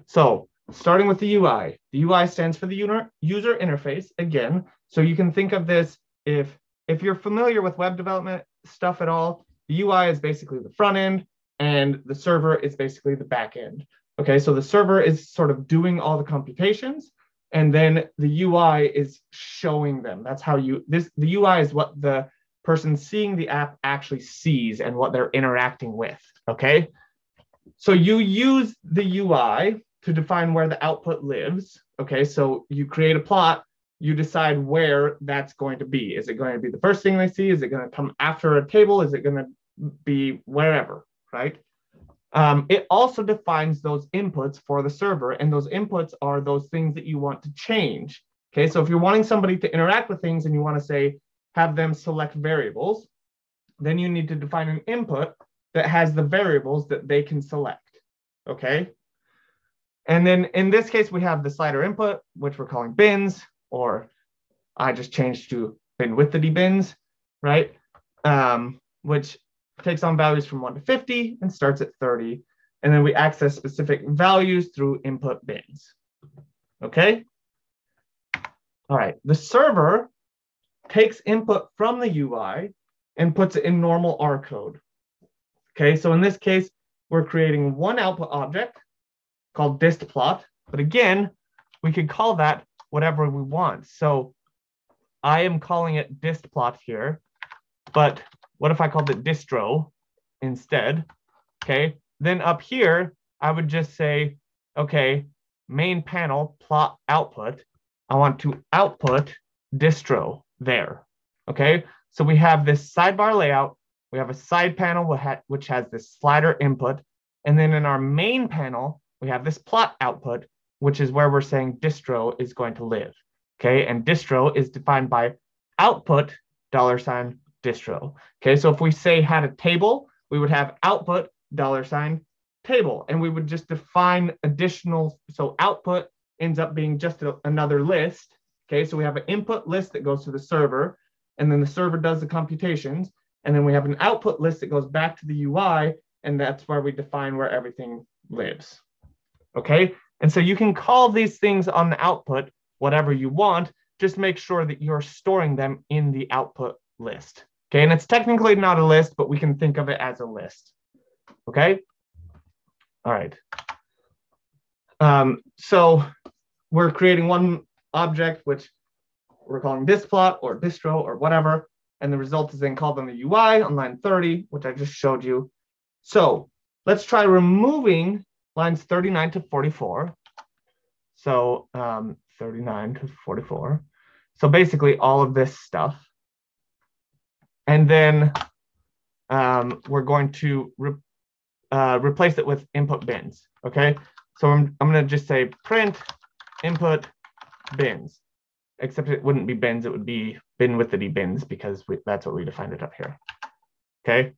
So starting with the UI, the UI stands for the user interface again. So you can think of this if, if you're familiar with web development stuff at all, the UI is basically the front end and the server is basically the back end. Okay, so the server is sort of doing all the computations and then the UI is showing them. That's how you, this, the UI is what the person seeing the app actually sees and what they're interacting with, okay? So you use the UI to define where the output lives, okay? So you create a plot, you decide where that's going to be. Is it going to be the first thing they see? Is it going to come after a table? Is it going to be wherever, right? Um, it also defines those inputs for the server, and those inputs are those things that you want to change. Okay, so if you're wanting somebody to interact with things and you want to say, have them select variables. Then you need to define an input that has the variables that they can select, okay? And then in this case, we have the slider input, which we're calling bins, or I just changed to bin width the bins, right? Um, which takes on values from 1 to 50 and starts at 30. And then we access specific values through input bins. Okay? All right, the server takes input from the UI and puts it in normal R code. Okay, so in this case, we're creating one output object called dist plot, but again, we could call that whatever we want. So I am calling it dist plot here, but what if I called it distro? instead. Okay. Then up here, I would just say, okay, main panel plot output. I want to output distro there. Okay. So we have this sidebar layout. We have a side panel which has this slider input. And then in our main panel, we have this plot output, which is where we're saying distro is going to live. Okay. And distro is defined by output dollar sign distro. Okay. So if we say had a table, we would have output dollar sign table and we would just define additional. So output ends up being just a, another list. Okay. So we have an input list that goes to the server and then the server does the computations. And then we have an output list that goes back to the UI and that's where we define where everything lives. Okay. And so you can call these things on the output whatever you want, just make sure that you're storing them in the output list. Okay, and it's technically not a list, but we can think of it as a list. Okay, all right. Um, so we're creating one object, which we're calling this plot or distro or whatever, and the result is then called on the UI on line 30, which I just showed you. So let's try removing lines 39 to 44. So um, 39 to 44. So basically all of this stuff. And then um, we're going to re uh, replace it with input bins, okay? So I'm, I'm gonna just say print input bins, except it wouldn't be bins, it would be bin with the bins because we, that's what we defined it up here, okay?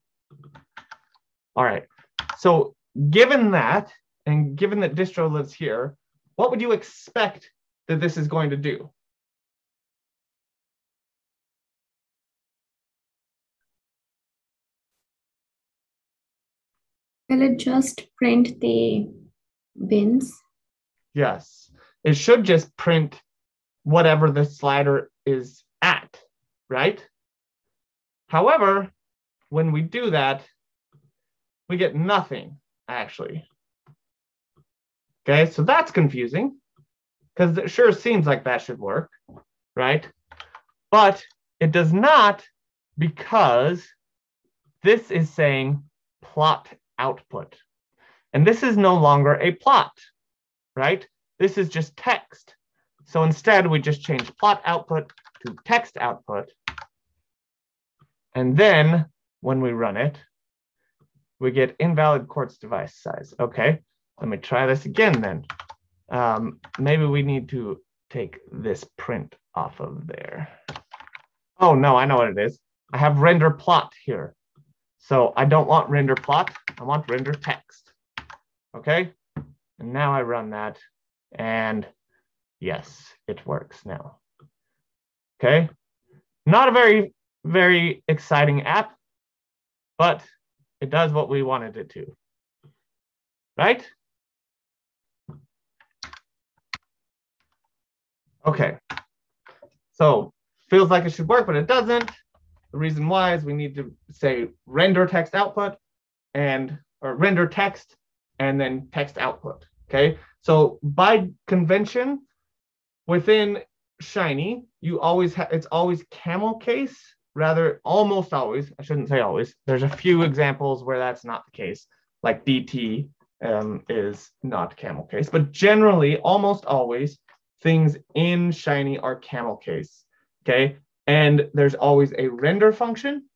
All right, so given that, and given that distro lives here, what would you expect that this is going to do? Will it just print the bins? Yes, it should just print whatever the slider is at, right? However, when we do that, we get nothing actually. Okay, so that's confusing because it sure seems like that should work, right? But it does not because this is saying plot output. And this is no longer a plot, right? This is just text. So instead, we just change plot output to text output. And then when we run it, we get invalid quartz device size. Okay, let me try this again then. Um, maybe we need to take this print off of there. Oh no, I know what it is. I have render plot here. So I don't want render plot, I want render text. Okay, and now I run that and yes, it works now. Okay, not a very, very exciting app, but it does what we wanted it to, right? Okay, so feels like it should work, but it doesn't. The reason why is we need to say render text output and or render text and then text output. Okay. So by convention, within Shiny, you always have it's always camel case, rather almost always. I shouldn't say always. There's a few examples where that's not the case, like DT um, is not camel case, but generally, almost always, things in Shiny are camel case. Okay. And there's always a render function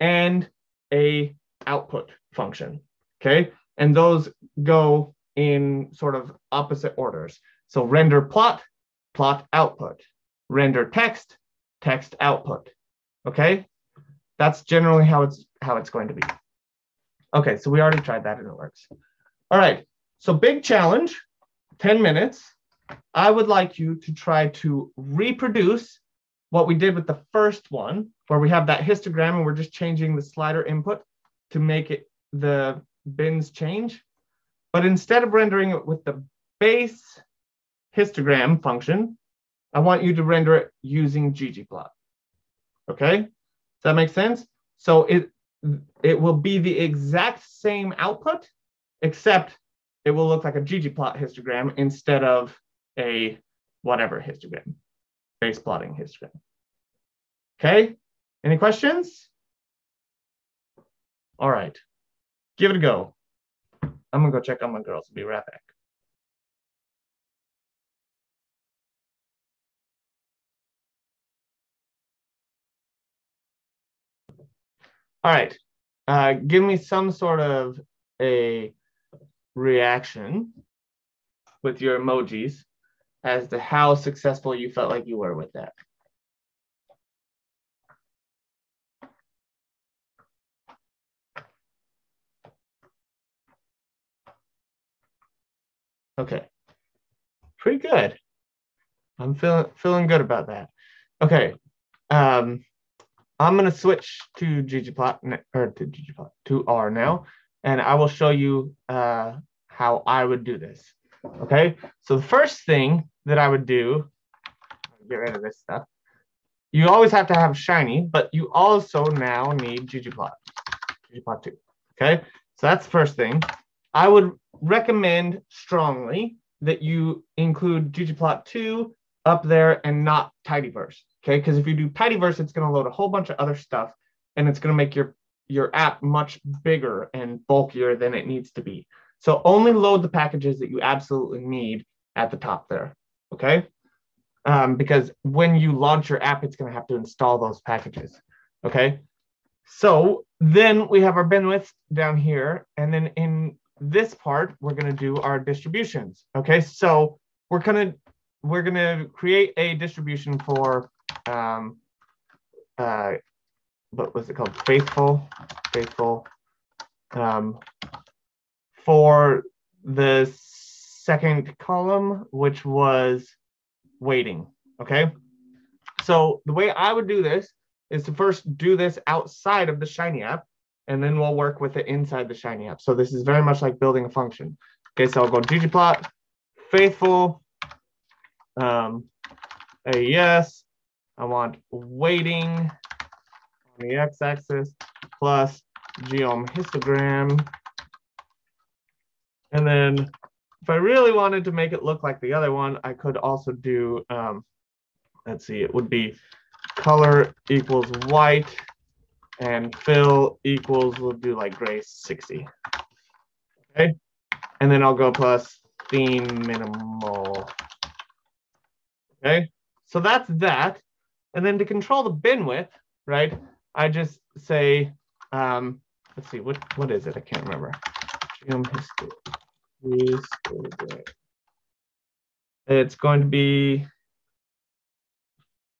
and a output function, okay? And those go in sort of opposite orders. So render plot, plot output, render text, text output, okay? That's generally how it's how it's going to be. Okay, so we already tried that and it works. All right, so big challenge, 10 minutes. I would like you to try to reproduce what we did with the first one, where we have that histogram and we're just changing the slider input to make it the bins change. But instead of rendering it with the base histogram function, I want you to render it using ggplot. Okay, does that make sense? So it it will be the exact same output, except it will look like a ggplot histogram instead of a whatever histogram base plotting histogram. Okay, any questions? All right, give it a go. I'm gonna go check on my girls. I'll be right back. All right. Uh, give me some sort of a reaction with your emojis as to how successful you felt like you were with that. Okay. Pretty good. I'm feeling feeling good about that. Okay. Um, I'm gonna switch to ggplot or to ggplot to R now, and I will show you uh, how I would do this. Okay. So the first thing that I would do, get rid of this stuff. You always have to have shiny, but you also now need ggplot, ggplot two. Okay. So that's the first thing. I would recommend strongly that you include ggplot2 up there and not tidyverse. Okay, because if you do tidyverse, it's going to load a whole bunch of other stuff and it's going to make your your app much bigger and bulkier than it needs to be. So only load the packages that you absolutely need at the top there. Okay, um, because when you launch your app, it's going to have to install those packages. Okay, so then we have our bandwidth down here, and then in this part, we're going to do our distributions. Okay, so we're going to we're going to create a distribution for um, uh, what was it called? Faithful, faithful. Um, for the second column, which was waiting. Okay, so the way I would do this is to first do this outside of the Shiny app and then we'll work with it inside the Shiny app. So this is very much like building a function. Okay, so I'll go ggplot, faithful, um, aes. I want waiting on the x-axis plus geom histogram. And then if I really wanted to make it look like the other one, I could also do, um, let's see, it would be color equals white and fill equals, we'll do like gray 60. Okay, and then I'll go plus theme minimal. Okay, so that's that. And then to control the bin width, right, I just say, um, let's see, what, what is it? I can't remember. It's going to be,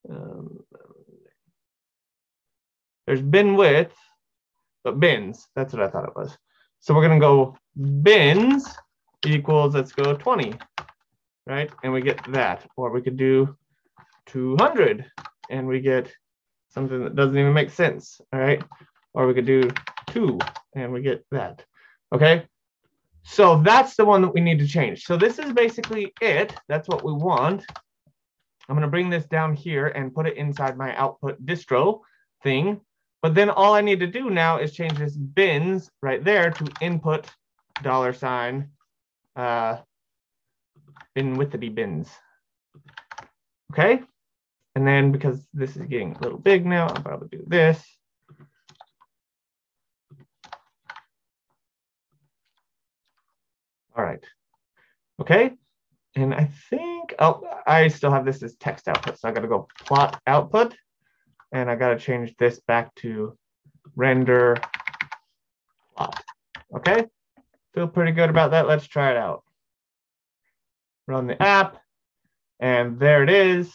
um, there's bin width, but bins, that's what I thought it was. So we're gonna go bins equals, let's go 20, right? And we get that, or we could do 200 and we get something that doesn't even make sense, all right? Or we could do two and we get that, okay? So that's the one that we need to change. So this is basically it. That's what we want. I'm gonna bring this down here and put it inside my output distro thing. But then all I need to do now is change this bins right there to input dollar sign uh, bin with the bins. Okay. And then because this is getting a little big now, I'll probably do this. All right. Okay. And I think, oh, I still have this as text output. So I got to go plot output and I got to change this back to render plot. Okay, feel pretty good about that. Let's try it out. Run the app, and there it is.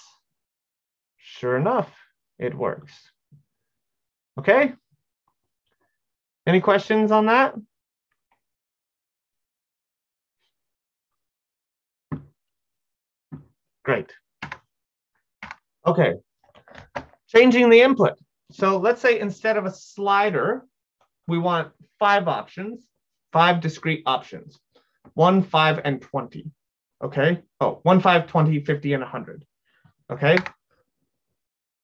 Sure enough, it works. Okay, any questions on that? Great. Okay, Changing the input. So let's say instead of a slider, we want five options, five discrete options, one, five, and 20. Okay. Oh, one, five, 20, 50, and 100. Okay.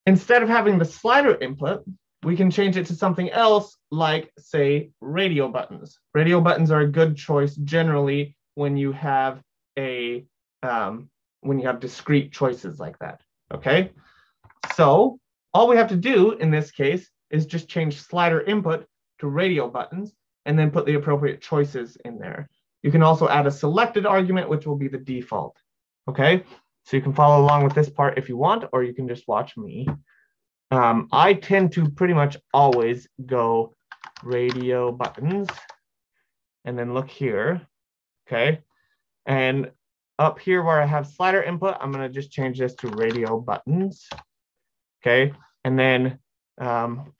Instead of having the slider input, we can change it to something else like, say, radio buttons. Radio buttons are a good choice generally when you have a um, when you have discrete choices like that. Okay. So all we have to do in this case is just change slider input to radio buttons, and then put the appropriate choices in there. You can also add a selected argument, which will be the default. Okay, so you can follow along with this part if you want, or you can just watch me. Um, I tend to pretty much always go radio buttons and then look here. Okay, and up here where I have slider input, I'm gonna just change this to radio buttons. Okay, and then um,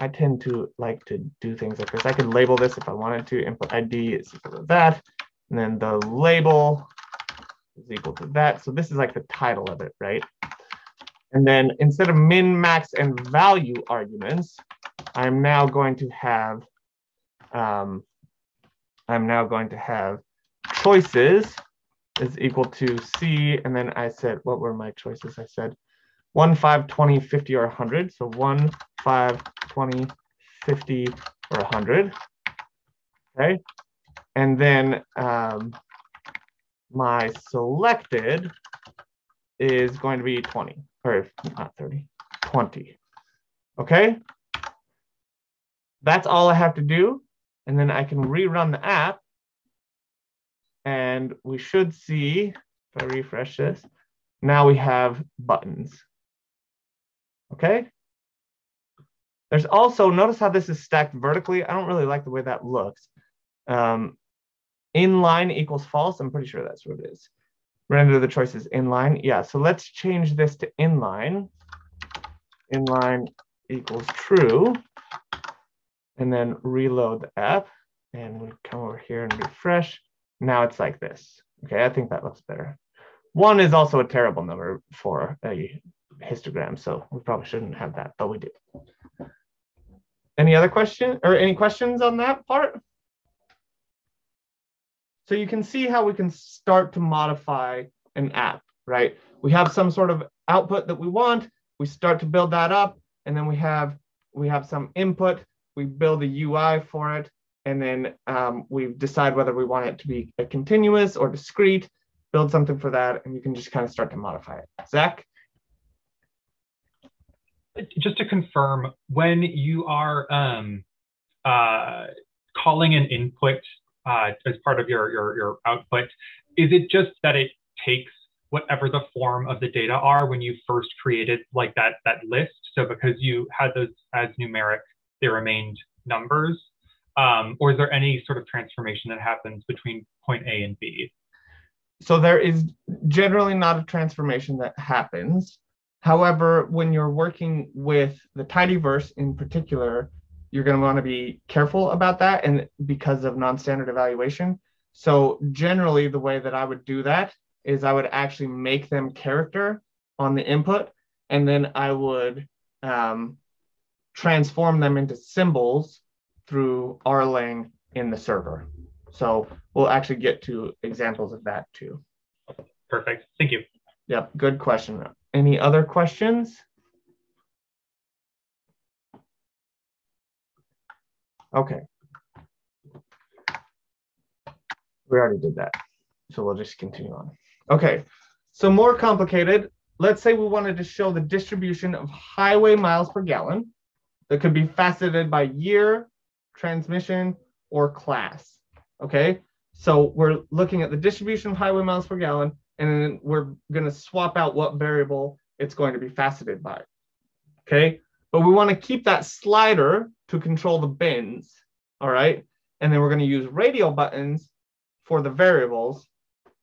I tend to like to do things like this. I could label this if I wanted to. Input ID is equal to that. And then the label is equal to that. So this is like the title of it, right? And then instead of min, max, and value arguments, I'm now going to have, um, I'm now going to have choices is equal to C. And then I said, what were my choices? I said 1, 5, 20, 50, or 100. So 1, 5, 20, 50, or 100. Okay. And then um, my selected is going to be 20, or not 30, 20. Okay. That's all I have to do. And then I can rerun the app. And we should see, if I refresh this, now we have buttons. Okay. There's also, notice how this is stacked vertically. I don't really like the way that looks. Um, inline equals false. I'm pretty sure that's what it is. Render the choices inline. Yeah, so let's change this to inline. Inline equals true. And then reload the app. And we come over here and refresh. Now it's like this. Okay, I think that looks better. One is also a terrible number for a histogram, so we probably shouldn't have that, but we do. Any other question or any questions on that part? So you can see how we can start to modify an app, right? We have some sort of output that we want, we start to build that up, and then we have we have some input, we build a UI for it, and then um, we decide whether we want it to be a continuous or discrete, build something for that, and you can just kind of start to modify it. Zach? just to confirm, when you are um, uh, calling an input uh, as part of your, your, your output, is it just that it takes whatever the form of the data are when you first created like that, that list? So because you had those as numeric, they remained numbers? Um, or is there any sort of transformation that happens between point A and B? So there is generally not a transformation that happens. However, when you're working with the tidyverse in particular, you're going to want to be careful about that and because of non-standard evaluation. So generally the way that I would do that is I would actually make them character on the input and then I would um, transform them into symbols through rlang in the server. So we'll actually get to examples of that too. Perfect. Thank you. Yep, good question. Any other questions? Okay. We already did that, so we'll just continue on. Okay, so more complicated. Let's say we wanted to show the distribution of highway miles per gallon that could be faceted by year, transmission, or class. Okay, so we're looking at the distribution of highway miles per gallon and then we're going to swap out what variable it's going to be faceted by. Okay, but we want to keep that slider to control the bins. All right, and then we're going to use radial buttons for the variables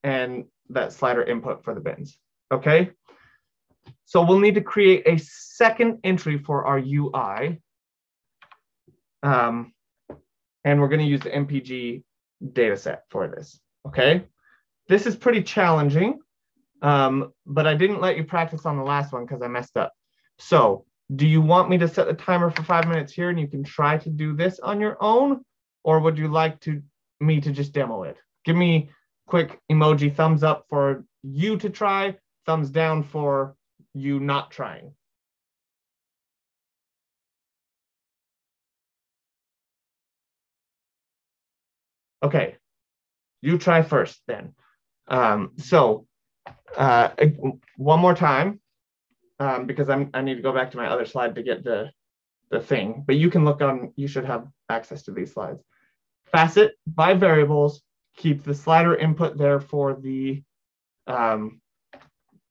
and that slider input for the bins. Okay, so we'll need to create a second entry for our UI. Um, and we're going to use the MPG dataset for this. Okay. This is pretty challenging, um, but I didn't let you practice on the last one because I messed up. So do you want me to set the timer for five minutes here and you can try to do this on your own? Or would you like to me to just demo it? Give me quick emoji thumbs up for you to try, thumbs down for you not trying. Okay, you try first then. Um, so uh, one more time, um, because I'm, I need to go back to my other slide to get the, the thing, but you can look on, you should have access to these slides. facet by variables, keep the slider input there for the um,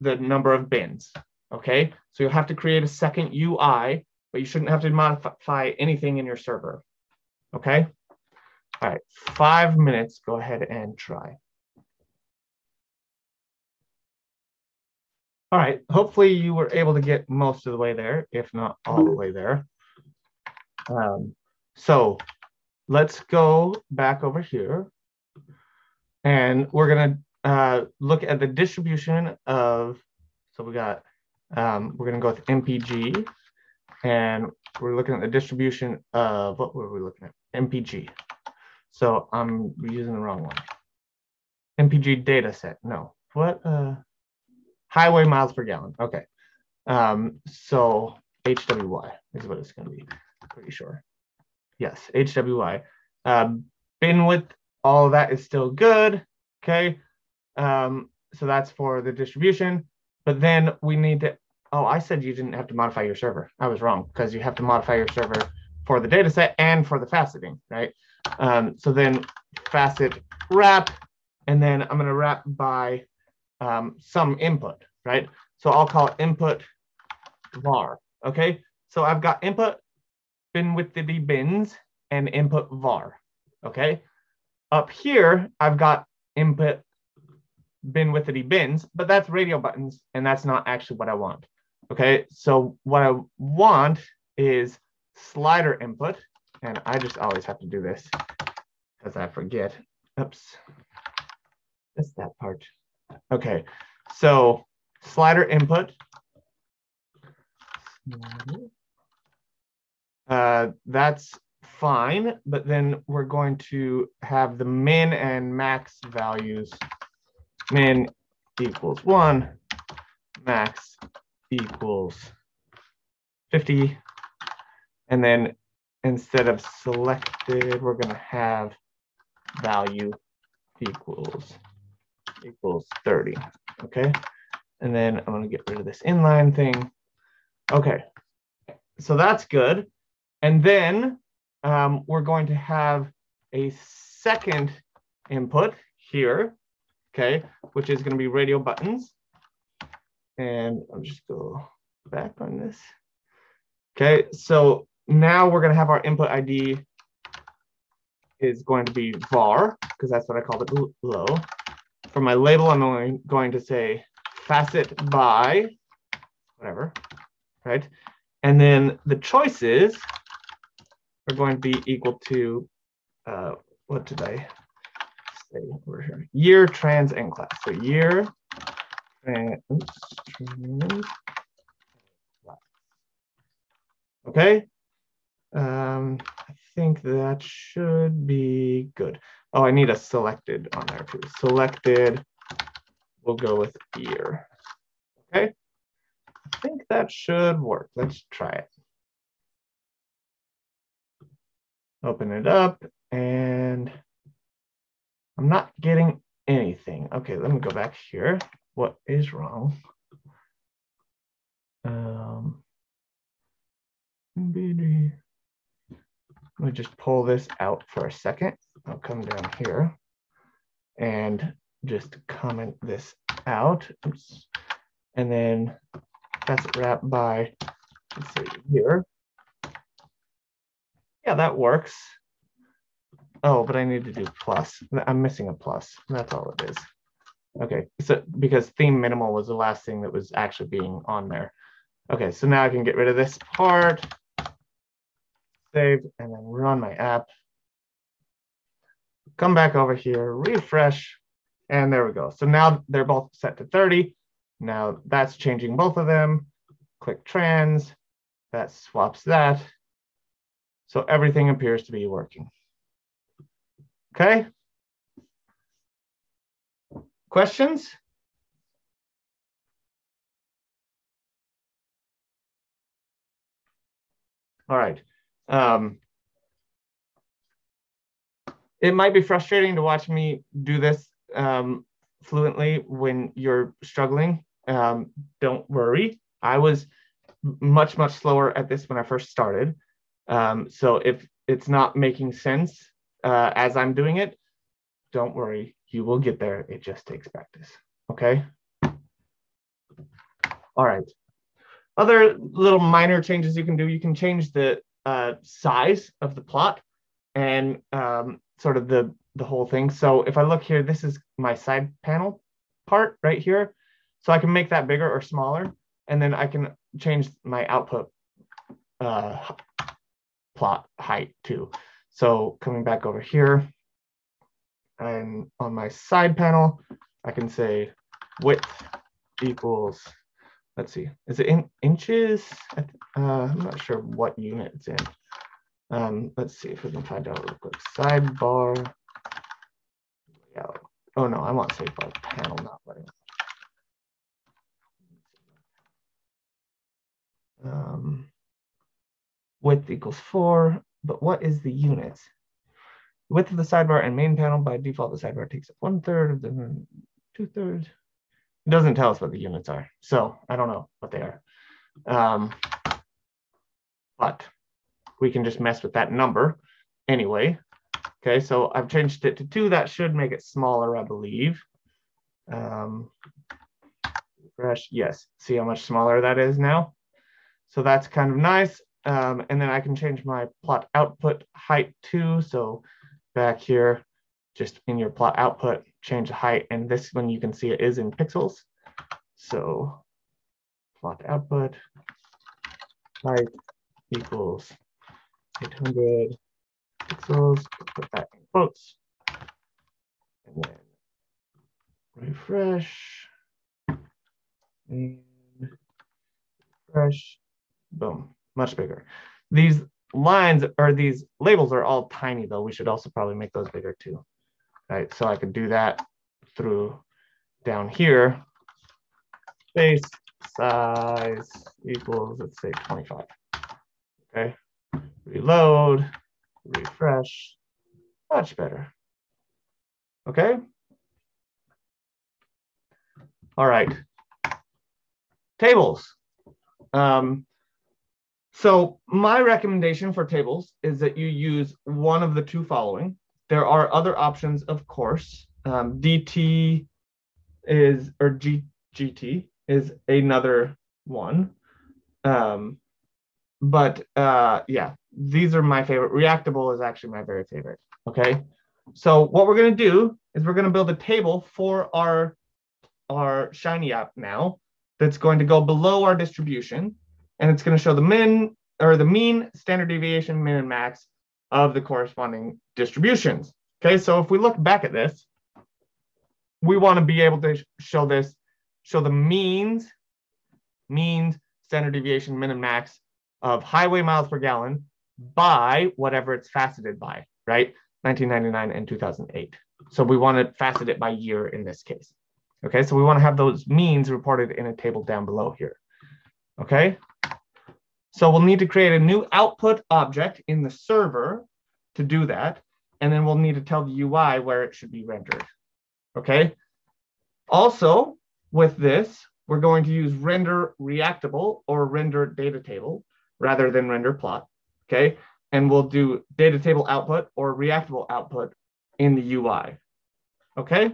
the number of bins. Okay, so you'll have to create a second UI, but you shouldn't have to modify anything in your server. Okay, all right, five minutes. Go ahead and try. All right, hopefully you were able to get most of the way there, if not all the way there. Um, so let's go back over here and we're gonna uh, look at the distribution of, so we got, um, we're gonna go with MPG and we're looking at the distribution of, what were we looking at? MPG. So I'm using the wrong one. MPG data set, no, what, uh, highway miles per gallon. Okay. Um, so HWY is what it's going to be. Pretty sure. Yes, HWY. Um, bin width, all that is still good. Okay. Um, so that's for the distribution. But then we need to. Oh, I said you didn't have to modify your server. I was wrong because you have to modify your server for the data set and for the faceting, right? Um, so then facet wrap, and then I'm going to wrap by um, some input, right? So I'll call input var, okay? So I've got input bin with the bins and input var, okay? Up here, I've got input bin with the bins, but that's radio buttons, and that's not actually what I want, okay? So what I want is slider input, and I just always have to do this because I forget. Oops, that's that part. Okay, so slider input. Uh, that's fine, but then we're going to have the min and max values. Min equals one, max equals 50. And then instead of selected, we're gonna have value equals equals 30, okay? And then I'm gonna get rid of this inline thing. Okay, so that's good. And then um, we're going to have a second input here, okay, which is gonna be radio buttons. And I'll just go back on this. Okay, so now we're gonna have our input ID is going to be var, because that's what I called it below for my label, I'm only going to say facet by whatever, right? And then the choices are going to be equal to, uh, what did I say over here? Year, trans, and class. So year, trans, trans Okay. Um, I think that should be good. Oh, I need a selected on there too. Selected, we'll go with year. Okay, I think that should work. Let's try it. Open it up and I'm not getting anything. Okay, let me go back here. What is wrong? Um, let me just pull this out for a second. I'll come down here and just comment this out. Oops. And then that's it wrapped by, let's see here. Yeah, that works. Oh, but I need to do plus. I'm missing a plus. That's all it is. Okay, so because theme minimal was the last thing that was actually being on there. Okay, so now I can get rid of this part save, and then run my app. Come back over here, refresh, and there we go. So now they're both set to 30. Now that's changing both of them. Click trans, that swaps that. So everything appears to be working. Okay. Questions? All right. Um, it might be frustrating to watch me do this um, fluently when you're struggling. Um, don't worry. I was much, much slower at this when I first started. Um, so if it's not making sense, uh, as I'm doing it. Don't worry, you will get there. It just takes practice. Okay. All right. Other little minor changes you can do, you can change the uh, size of the plot and um, sort of the, the whole thing. So if I look here, this is my side panel part right here. So I can make that bigger or smaller, and then I can change my output uh, plot height too. So coming back over here, and on my side panel, I can say width equals, let's see, is it in inches? Uh, I'm not sure what unit it's in. Um, let's see if we can find out real quick. Sidebar. Oh no, I want sidebar panel, not letting. Um, width equals four, but what is the units? Width of the sidebar and main panel, by default, the sidebar takes up one third of the two thirds. It doesn't tell us what the units are. So I don't know what they are. Um, but we can just mess with that number anyway. Okay, so I've changed it to two. That should make it smaller, I believe. Um, refresh, yes. See how much smaller that is now? So that's kind of nice. Um, and then I can change my plot output height too. So back here, just in your plot output, change the height. And this one you can see it is in pixels. So plot output height equals 800 pixels, put that in quotes. And then refresh. And refresh. Boom, much bigger. These lines or these labels are all tiny though. We should also probably make those bigger too. Right, so I could do that through down here. base size equals, let's say 25. Okay, reload, refresh, much better. Okay. All right. Tables. Um, so my recommendation for tables is that you use one of the two following. There are other options, of course. Um, DT is, or G, GT is another one. Um, but uh, yeah, these are my favorite. Reactable is actually my very favorite. Okay. So what we're going to do is we're going to build a table for our, our Shiny app now that's going to go below our distribution and it's going to show the min or the mean standard deviation min and max of the corresponding distributions. Okay, so if we look back at this, we want to be able to show this, show the means, means, standard deviation, min and max of highway miles per gallon by whatever it's faceted by, right? 1999 and 2008. So we want to facet it by year in this case. Okay, so we want to have those means reported in a table down below here. Okay, so we'll need to create a new output object in the server to do that. And then we'll need to tell the UI where it should be rendered. Okay. Also, with this, we're going to use render reactable or render data table rather than render plot. Okay. And we'll do data table output or reactable output in the UI. Okay.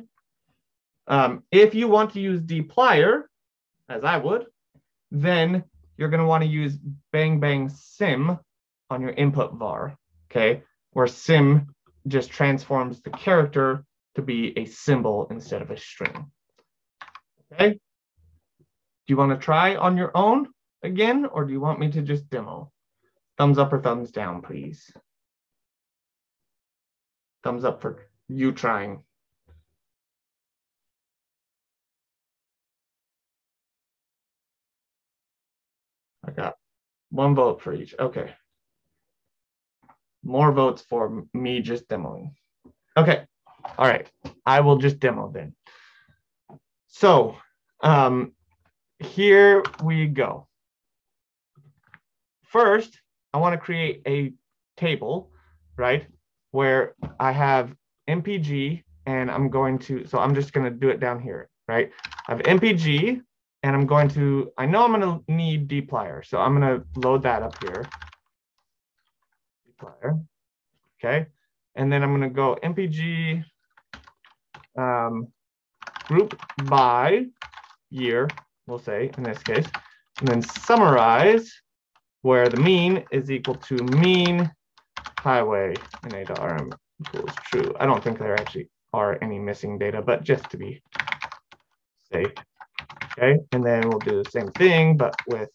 Um, if you want to use dplyr, as I would, then you're going to want to use bang bang sym on your input var, okay? Where sym just transforms the character to be a symbol instead of a string. Okay? Do you want to try on your own again, or do you want me to just demo? Thumbs up or thumbs down, please. Thumbs up for you trying. I got one vote for each. Okay. More votes for me just demoing. Okay. All right. I will just demo then. So um, here we go. First, I want to create a table, right, where I have MPG and I'm going to, so I'm just going to do it down here, right? I have MPG and I'm going to, I know I'm going to need dplyr, so I'm going to load that up here. dplyr, okay? and then I'm gonna go MPG um, group by year, we'll say in this case, and then summarize where the mean is equal to mean highway and a to rm equals true. I don't think there actually are any missing data, but just to be safe. Okay, and then we'll do the same thing, but with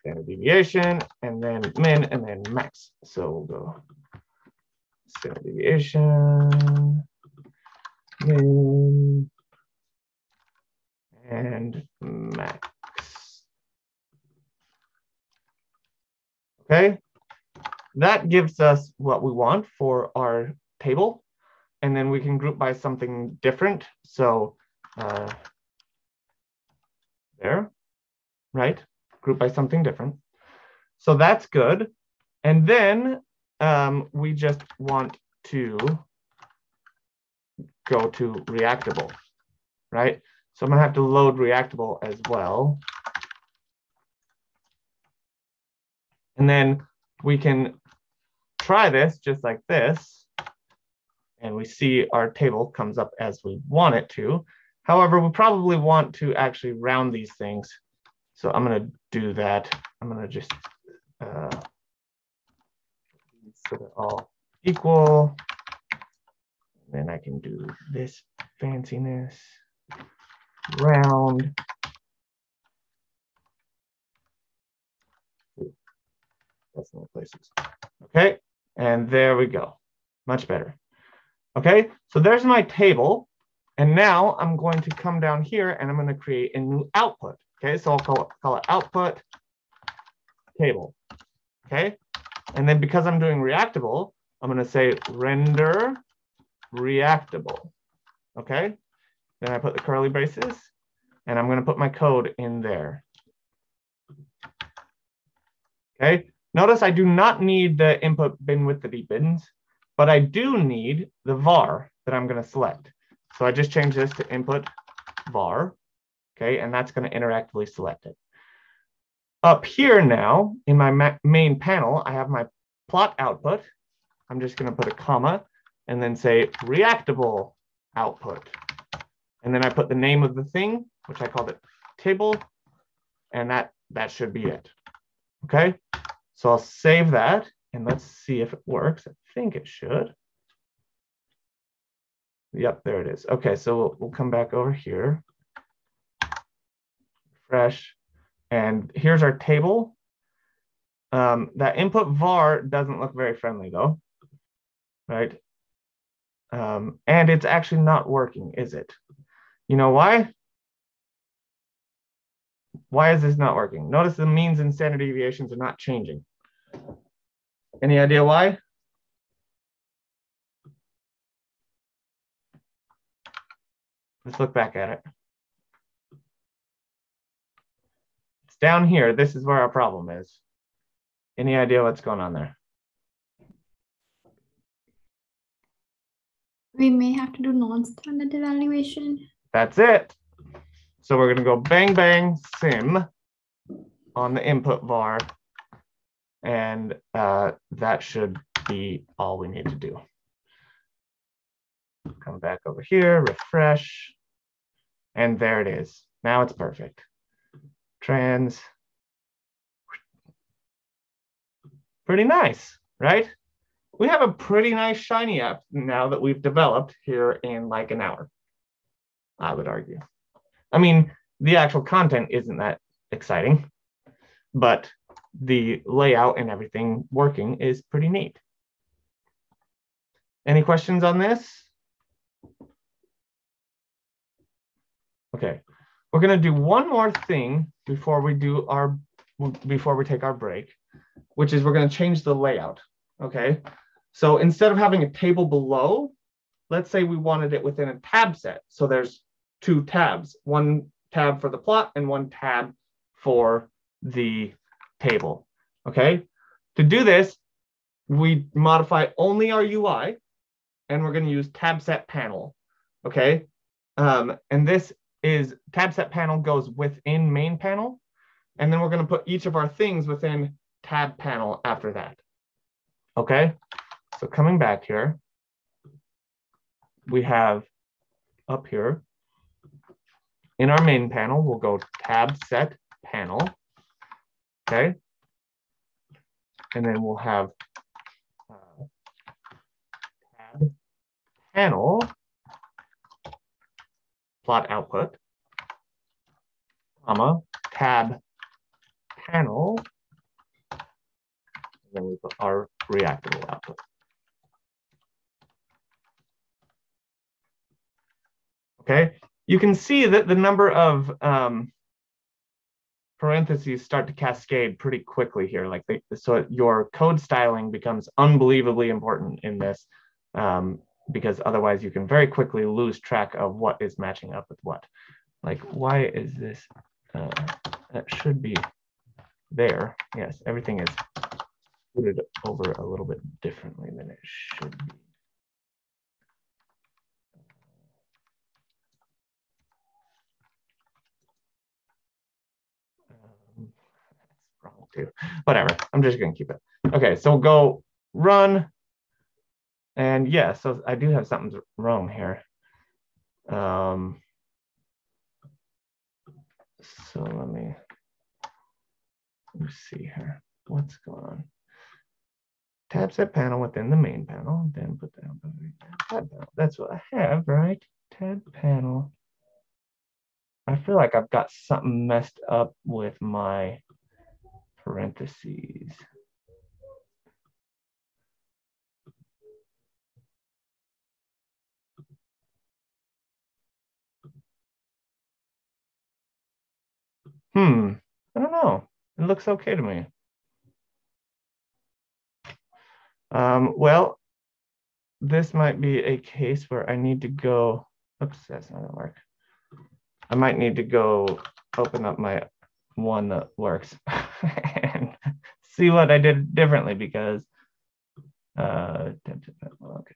standard deviation and then min and then max. So we'll go standard deviation, min, and max. Okay, that gives us what we want for our table. And then we can group by something different. So uh, there, right? Group by something different. So that's good. And then um, we just want to go to reactable, right? So I'm gonna have to load reactable as well. And then we can try this just like this. And we see our table comes up as we want it to. However, we probably want to actually round these things. So I'm gonna do that. I'm gonna just uh, so they're all equal. Then I can do this fanciness, round. places. Okay, and there we go. Much better. Okay, so there's my table. And now I'm going to come down here and I'm going to create a new output. Okay, so I'll call it, call it output table. Okay, and then because I'm doing reactable, I'm going to say render reactable. Okay, then I put the curly braces and I'm going to put my code in there. Okay, Notice I do not need the input bin with the deep bins, but I do need the var that I'm going to select. So I just change this to input var, okay, and that's going to interactively select it. Up here now, in my main panel, I have my plot output. I'm just going to put a comma and then say reactable output. And then I put the name of the thing, which I called it table, and that, that should be it. Okay, so I'll save that and let's see if it works. I think it should. Yep, there it is. Okay, so we'll, we'll come back over here. Fresh. And here's our table. Um, that input var doesn't look very friendly though, right? Um, and it's actually not working, is it? You know why? Why is this not working? Notice the means and standard deviations are not changing. Any idea why? Let's look back at it. It's down here. This is where our problem is. Any idea what's going on there? We may have to do non-standard evaluation. That's it. So we're going to go bang, bang, sym on the input var. And uh, that should be all we need to do. Come back over here, refresh. And there it is. Now it's perfect. Trans. Pretty nice, right? We have a pretty nice Shiny app now that we've developed here in like an hour, I would argue. I mean, the actual content isn't that exciting, but the layout and everything working is pretty neat. Any questions on this? Okay, we're gonna do one more thing before we do our, before we take our break, which is we're gonna change the layout, okay? So instead of having a table below, let's say we wanted it within a tab set. So there's two tabs, one tab for the plot and one tab for the table, okay? To do this, we modify only our UI and we're gonna use tab set panel, okay? Um, and this is tab set panel goes within main panel, and then we're gonna put each of our things within tab panel after that, okay? so coming back here, we have up here in our main panel, we'll go tab set panel. Okay. And then we'll have uh, tab panel plot output, comma, tab panel, and then we put our reactable output. Okay, you can see that the number of um, parentheses start to cascade pretty quickly here. Like they, so your code styling becomes unbelievably important in this um, because otherwise you can very quickly lose track of what is matching up with what. Like why is this, uh, that should be there. Yes, everything is put over a little bit differently than it should be. Um, wrong too. Whatever. I'm just gonna keep it. Okay, so go run. And yeah, so I do have something wrong here. Um, so let me, let me see here. What's going on? tab set panel within the main panel, then put down tab panel. That's what I have, right? Tab panel. I feel like I've got something messed up with my parentheses. Hmm, I don't know. It looks okay to me. Um, well, this might be a case where I need to go, oops, that's not gonna work. I might need to go open up my one that works and see what I did differently because, uh, okay.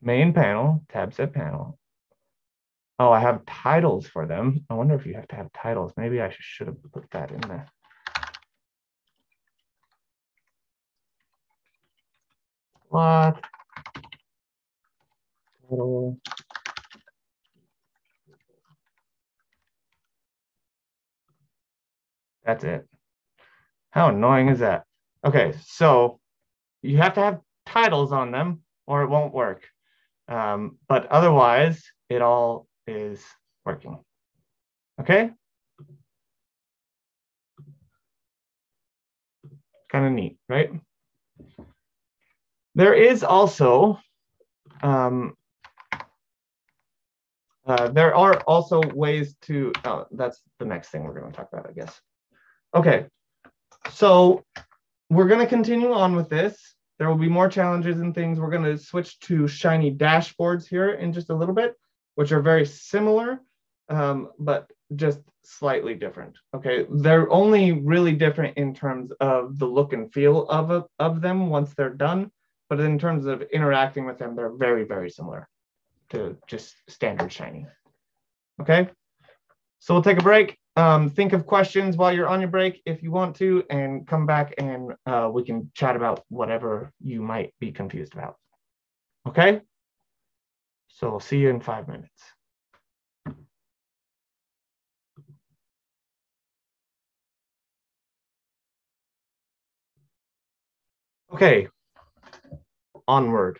Main panel, tab set panel. Oh, I have titles for them. I wonder if you have to have titles. Maybe I should have put that in there. What? That's it. How annoying is that? Okay, so you have to have titles on them or it won't work. Um, but otherwise, it all is working. Okay? Kind of neat, right? There is also, um, uh, there are also ways to, oh, that's the next thing we're going to talk about, I guess. Okay, so we're going to continue on with this. There will be more challenges and things. We're going to switch to Shiny dashboards here in just a little bit, which are very similar, um, but just slightly different. Okay, they're only really different in terms of the look and feel of, of them once they're done but in terms of interacting with them, they're very, very similar to just standard Shiny. Okay, so we'll take a break. Um, think of questions while you're on your break if you want to, and come back and uh, we can chat about whatever you might be confused about. Okay, so we'll see you in five minutes. Okay, onward.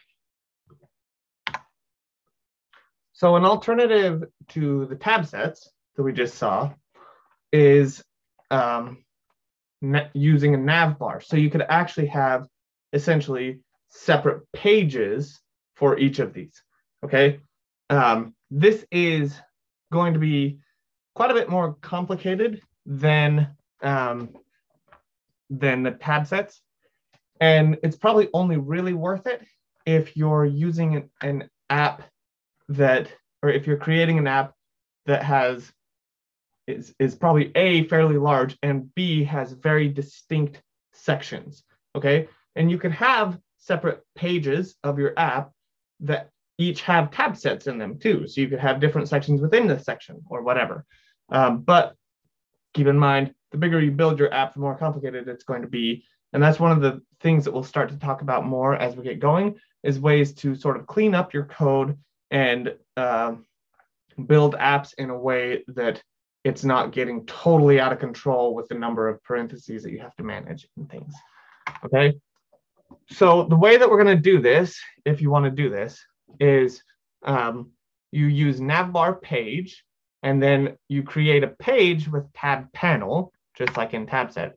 So an alternative to the tab sets that we just saw is um, using a nav bar. So you could actually have essentially separate pages for each of these, okay? Um, this is going to be quite a bit more complicated than, um, than the tab sets. And it's probably only really worth it if you're using an app that, or if you're creating an app that has, is, is probably A, fairly large, and B, has very distinct sections, okay? And you can have separate pages of your app that each have tab sets in them too. So you could have different sections within the section or whatever. Um, but keep in mind, the bigger you build your app, the more complicated it's going to be. And that's one of the things that we'll start to talk about more as we get going is ways to sort of clean up your code and uh, build apps in a way that it's not getting totally out of control with the number of parentheses that you have to manage and things. Okay. So the way that we're going to do this, if you want to do this, is um, you use navbar page, and then you create a page with tab panel, just like in tab set.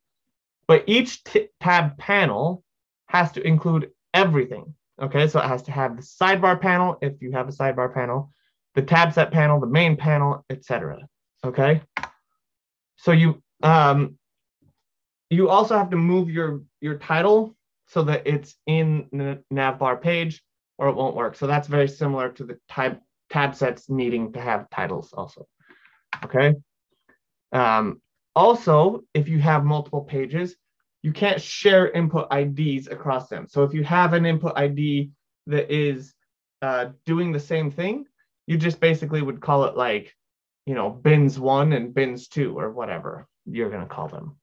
But each tab panel has to include everything. Okay, so it has to have the sidebar panel if you have a sidebar panel, the tab set panel, the main panel, etc. Okay, so you um, you also have to move your your title so that it's in the navbar page or it won't work. So that's very similar to the tab tab sets needing to have titles also. Okay. Um, also, if you have multiple pages, you can't share input IDs across them. So if you have an input ID that is uh, doing the same thing, you just basically would call it like, you know, bins one and bins two or whatever you're going to call them.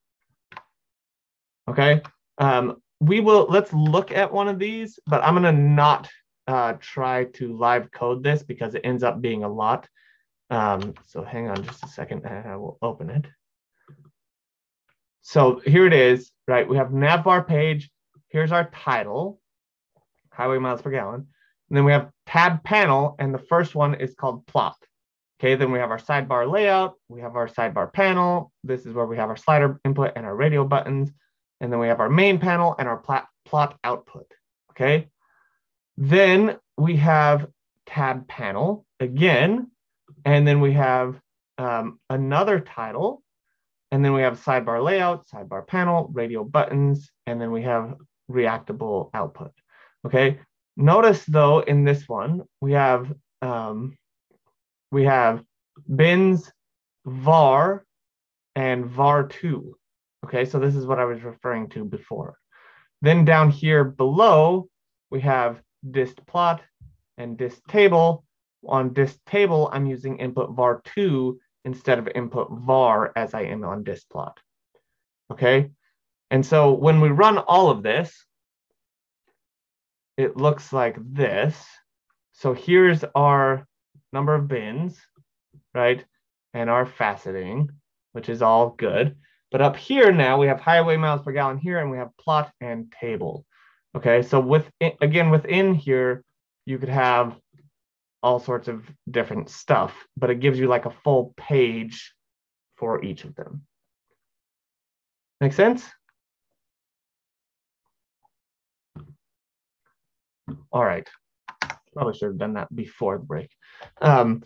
Okay. Um, we will, let's look at one of these, but I'm going to not uh, try to live code this because it ends up being a lot. Um, so hang on just a second and I will open it. So here it is, right? We have navbar page. Here's our title, highway miles per gallon. And then we have tab panel, and the first one is called plot. Okay, then we have our sidebar layout. We have our sidebar panel. This is where we have our slider input and our radio buttons. And then we have our main panel and our plot, plot output. Okay, then we have tab panel again, and then we have um, another title and then we have sidebar layout, sidebar panel, radio buttons, and then we have reactable output. Okay. Notice though in this one we have um, we have bins var and var2. Okay, so this is what I was referring to before. Then down here below we have dist plot and dist table. On dist table, I'm using input var2 instead of input var as I am on this plot. Okay, and so when we run all of this, it looks like this. So here's our number of bins, right? And our faceting, which is all good. But up here now we have highway miles per gallon here and we have plot and table. Okay, so with again within here, you could have all sorts of different stuff, but it gives you like a full page for each of them. Make sense? All right. Probably should have done that before the break. Um,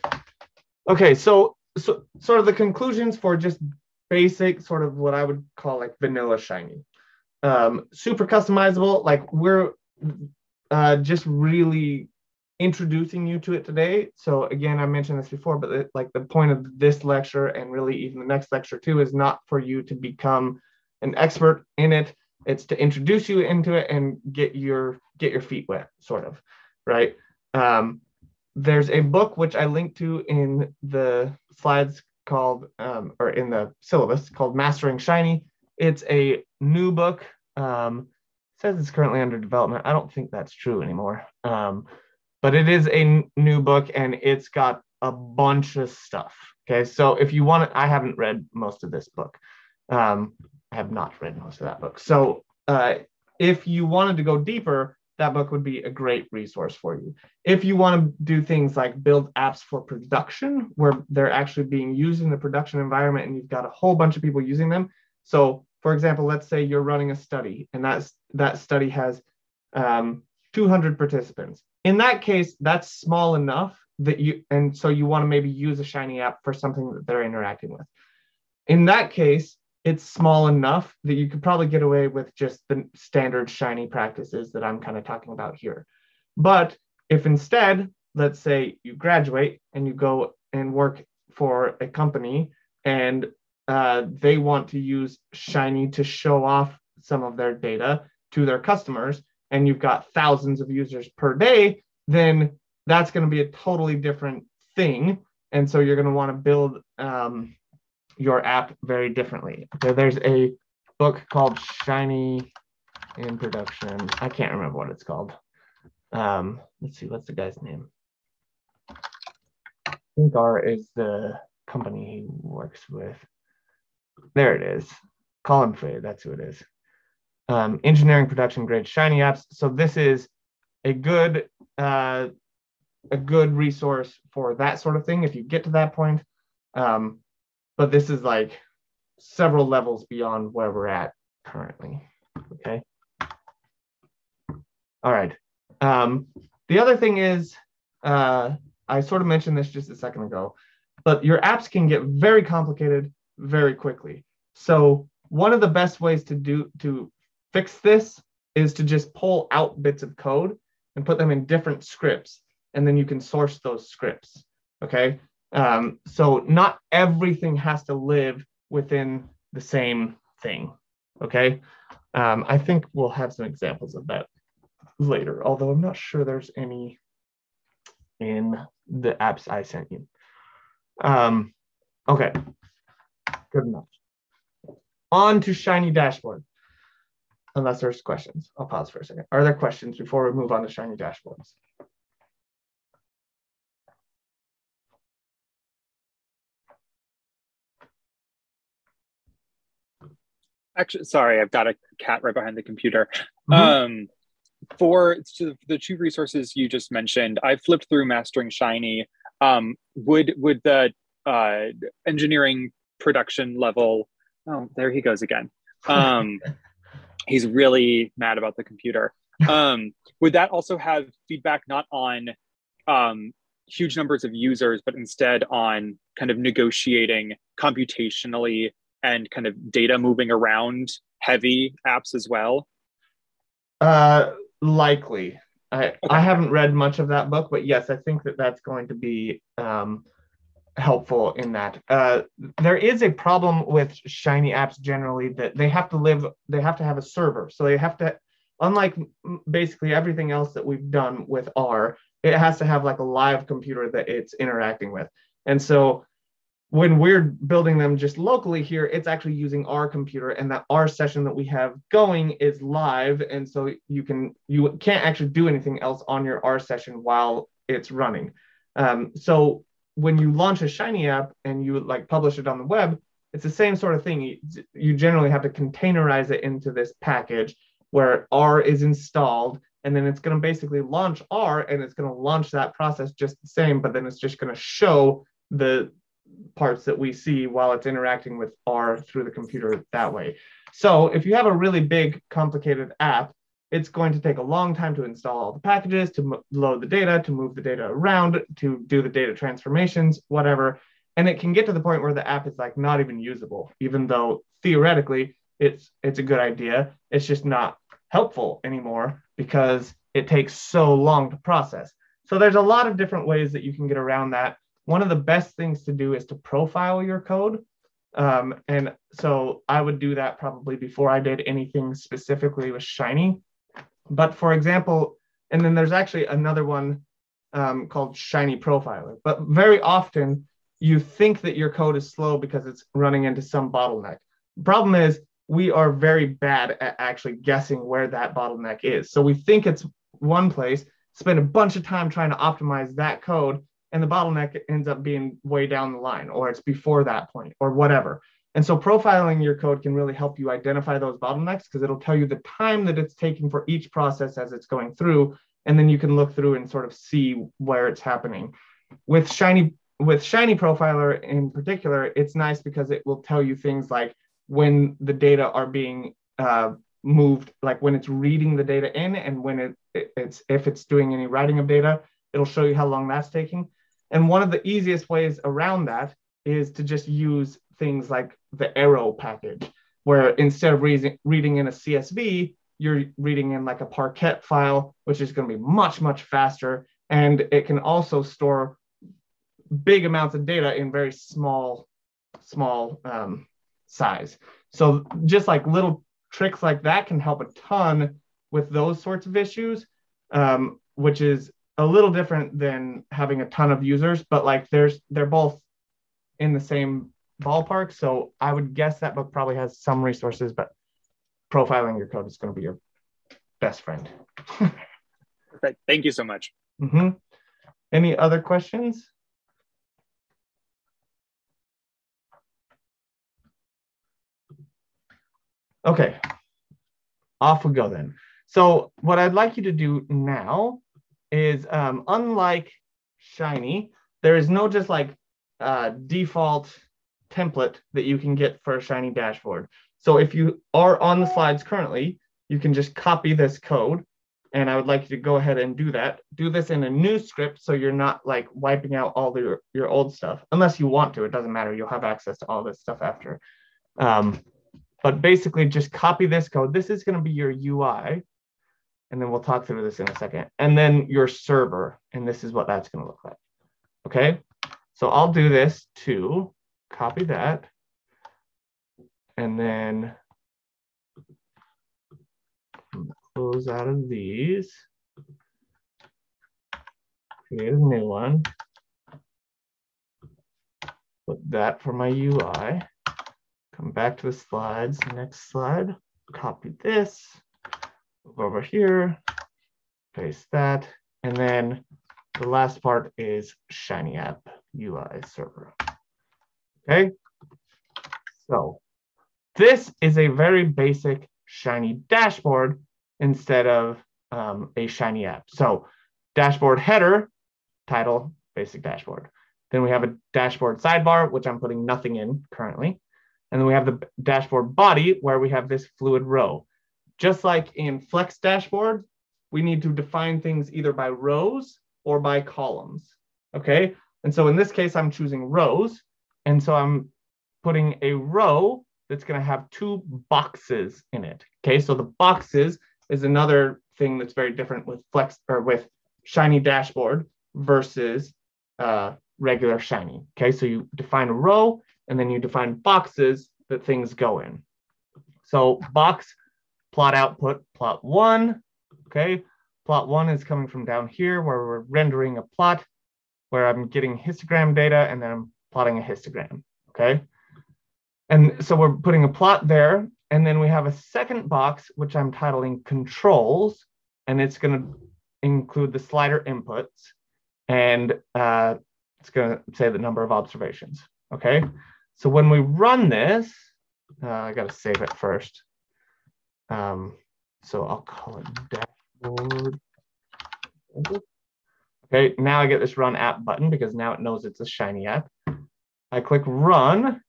okay, so, so sort of the conclusions for just basic, sort of what I would call like vanilla shiny. Um, super customizable, like we're uh, just really introducing you to it today. So again, I mentioned this before, but it, like the point of this lecture and really even the next lecture too is not for you to become an expert in it. It's to introduce you into it and get your get your feet wet, sort of, right? Um, there's a book which I linked to in the slides called um, or in the syllabus called Mastering Shiny. It's a new book. Um, says it's currently under development. I don't think that's true anymore. Um, but it is a new book and it's got a bunch of stuff. Okay, so if you want to, I haven't read most of this book. Um, I have not read most of that book. So uh, if you wanted to go deeper, that book would be a great resource for you. If you want to do things like build apps for production, where they're actually being used in the production environment and you've got a whole bunch of people using them. So, for example, let's say you're running a study and that's, that study has um, 200 participants in that case, that's small enough that you, and so you want to maybe use a Shiny app for something that they're interacting with. In that case, it's small enough that you could probably get away with just the standard Shiny practices that I'm kind of talking about here. But if instead, let's say you graduate and you go and work for a company and uh, they want to use Shiny to show off some of their data to their customers, and you've got thousands of users per day, then that's going to be a totally different thing. And so you're going to want to build um, your app very differently. Okay, there's a book called Shiny in Production. I can't remember what it's called. Um, let's see, what's the guy's name? I think R is the company he works with. There it is. Colin Fay, that's who it is. Um, engineering production grade Shiny apps. So this is a good uh, a good resource for that sort of thing if you get to that point. Um, but this is like several levels beyond where we're at currently. Okay. All right. Um, the other thing is, uh, I sort of mentioned this just a second ago, but your apps can get very complicated very quickly. So one of the best ways to do to fix this is to just pull out bits of code and put them in different scripts, and then you can source those scripts. Okay. Um, so not everything has to live within the same thing. Okay. Um, I think we'll have some examples of that later, although I'm not sure there's any in the apps I sent you. Um, okay, good enough. On to Shiny Dashboard. Unless there's questions, I'll pause for a second. Are there questions before we move on to Shiny Dashboards? Actually, sorry, I've got a cat right behind the computer. Mm-hmm. Um, for the two resources you just mentioned, I flipped through Mastering Shiny. Um, would would the uh, engineering production level? Oh, there he goes again. Um, he's really mad about the computer. Um, would that also have feedback not on um, huge numbers of users, but instead on kind of negotiating computationally and kind of data moving around heavy apps as well? Uh, likely. I, okay. I haven't read much of that book, but yes, I think that that's going to be um, helpful in that. Uh, there is a problem with Shiny apps generally that they have to live, they have to have a server. So they have to, unlike basically everything else that we've done with R, it has to have like a live computer that it's interacting with. And so when we're building them just locally here, it's actually using our computer and that R session that we have going is live. And so you can, you can't actually do anything else on your R session while it's running. Um, so when you launch a Shiny app and you like publish it on the web, it's the same sort of thing. You, you generally have to containerize it into this package where R is installed and then it's going to basically launch R and it's going to launch that process just the same, but then it's just going to show the parts that we see while it's interacting with R through the computer that way. So if you have a really big, complicated app, it's going to take a long time to install all the packages, to load the data, to move the data around, to do the data transformations, whatever. And it can get to the point where the app is like not even usable, even though theoretically it's it's a good idea. It's just not helpful anymore because it takes so long to process. So there's a lot of different ways that you can get around that one of the best things to do is to profile your code. Um, and so I would do that probably before I did anything specifically with Shiny. But for example, and then there's actually another one um, called Shiny Profiler. But very often you think that your code is slow because it's running into some bottleneck. Problem is we are very bad at actually guessing where that bottleneck is. So we think it's one place, spend a bunch of time trying to optimize that code, and the bottleneck ends up being way down the line or it's before that point or whatever. And so profiling your code can really help you identify those bottlenecks because it'll tell you the time that it's taking for each process as it's going through. And then you can look through and sort of see where it's happening. With Shiny, with Shiny Profiler in particular, it's nice because it will tell you things like when the data are being uh, moved, like when it's reading the data in and when it, it, it's if it's doing any writing of data, it'll show you how long that's taking. And one of the easiest ways around that is to just use things like the arrow package, where instead of reading, reading in a CSV, you're reading in like a Parquet file, which is going to be much, much faster. And it can also store big amounts of data in very small, small um, size. So just like little tricks like that can help a ton with those sorts of issues, um, which is a little different than having a ton of users, but like there's they're both in the same ballpark. So I would guess that book probably has some resources, but profiling your code is going to be your best friend. Perfect. Thank you so much. Mm-hmm. Any other questions? Okay, off we go then. So what I'd like you to do now is um, unlike Shiny, there is no just like uh, default template that you can get for a Shiny dashboard. So if you are on the slides currently, you can just copy this code and I would like you to go ahead and do that. Do this in a new script so you're not like wiping out all your, your old stuff, unless you want to, it doesn't matter. You'll have access to all this stuff after. Um, but basically just copy this code. This is gonna be your UI and then we'll talk through this in a second. And then your server, and this is what that's gonna look like, okay? So I'll do this to copy that, and then close out of these, create a new one, put that for my UI, come back to the slides, next slide, copy this, move over here, paste that, and then the last part is Shiny App UI server. Okay, so this is a very basic Shiny dashboard instead of um, a Shiny app. So dashboard header, title, basic dashboard. Then we have a dashboard sidebar, which I'm putting nothing in currently. And then we have the dashboard body where we have this fluid row. Just like in Flex dashboard, we need to define things either by rows or by columns, okay? And so in this case, I'm choosing rows. And so I'm putting a row that's gonna have two boxes in it, okay? So the boxes is another thing that's very different with Flex or with Shiny dashboard versus uh, regular Shiny, okay? So you define a row and then you define boxes that things go in. So box plot output, plot one, okay? Plot one is coming from down here where we're rendering a plot where I'm getting histogram data and then I'm plotting a histogram, okay? And so we're putting a plot there and then we have a second box, which I'm titling controls, and it's gonna include the slider inputs and uh, it's gonna say the number of observations, okay? So when we run this, uh, I gotta save it first. Um, so I'll call it dashboard. Okay, now I get this run app button because now it knows it's a Shiny app. I click run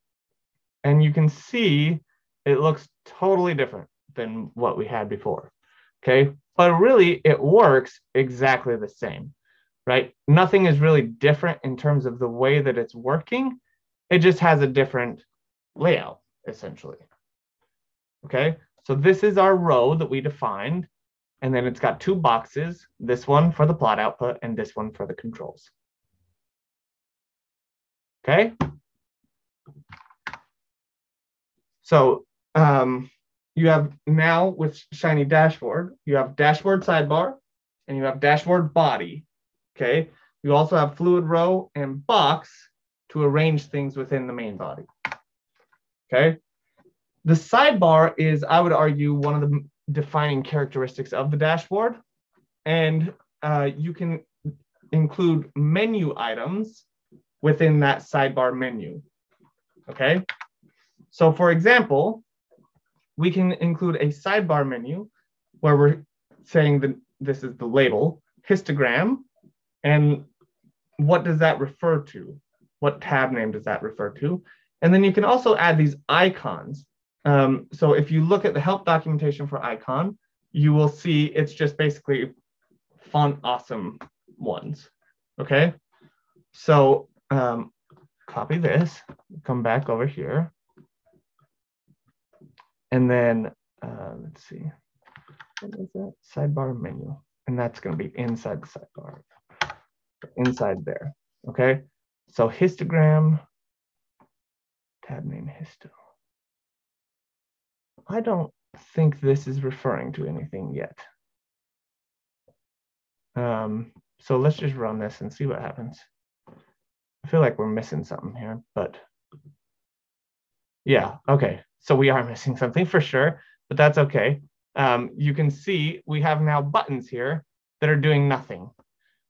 and you can see it looks totally different than what we had before. Okay, but really it works exactly the same, right? Nothing is really different in terms of the way that it's working. It just has a different layout essentially. Okay, so this is our row that we defined. And then it's got two boxes, this one for the plot output and this one for the controls. Okay. So um, you have now with Shiny Dashboard, you have dashboard sidebar and you have dashboard body. Okay. You also have fluid row and box to arrange things within the main body. Okay. The sidebar is, I would argue, one of the defining characteristics of the dashboard. And uh, you can include menu items within that sidebar menu. Okay. So for example, we can include a sidebar menu where we're saying that this is the label, histogram, and what does that refer to? What tab name does that refer to? And then you can also add these icons. Um, so if you look at the help documentation for icon, you will see it's just basically font awesome ones, okay? So um, copy this, come back over here. And then uh, let's see, what is that? Sidebar menu. And that's gonna be inside the sidebar, inside there, okay? So histogram, tab name histo. I don't think this is referring to anything yet. Um, so let's just run this and see what happens. I feel like we're missing something here, but Yeah, okay. So we are missing something for sure, but that's okay. Um, you can see we have now buttons here that are doing nothing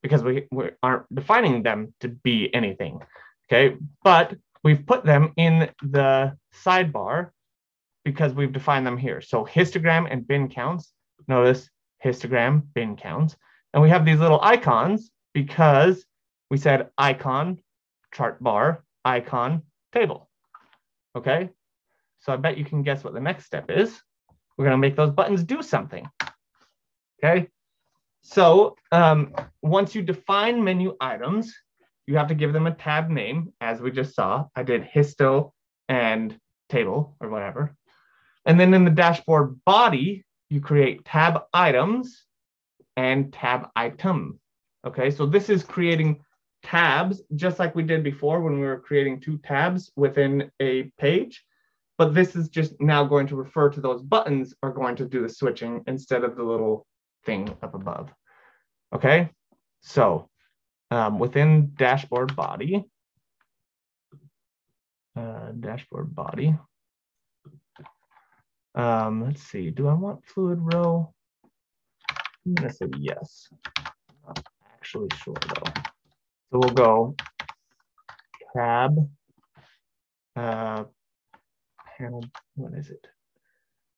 because we, we aren't defining them to be anything. Okay, but we've put them in the sidebar because we've defined them here. So histogram and bin counts, notice histogram, bin counts. And we have these little icons because we said icon, chart bar, icon, table. Okay, so I bet you can guess what the next step is. We're gonna make those buttons do something. Okay, so um, once you define menu items, you have to give them a tab name, as we just saw. I did histo and table or whatever. And then in the dashboard body, you create tab items and tab item. Okay, so this is creating tabs just like we did before when we were creating two tabs within a page. But this is just now going to refer to those buttons are going to do the switching instead of the little thing up above. Okay, so um, within dashboard body, uh, dashboard body, um, let's see, do I want fluid row? I'm gonna say yes. Not actually sure though. So we'll go tab, uh, panel, what is it?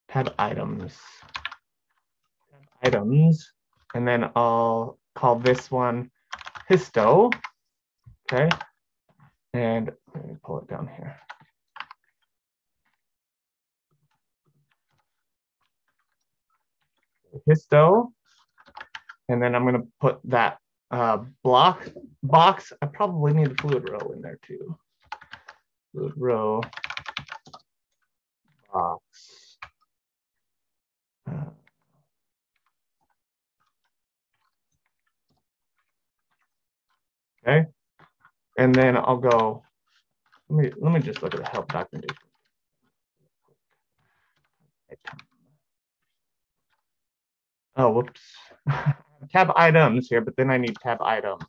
Tab items, tab items, and then I'll call this one histo, okay? And let me pull it down here. histo. And then I'm going to put that uh, block box. I probably need the fluid row in there too. Fluid row box. Uh, okay. And then I'll go, let me, let me just look at the help documentation. Oh, whoops. tab items here, but then I need tab item.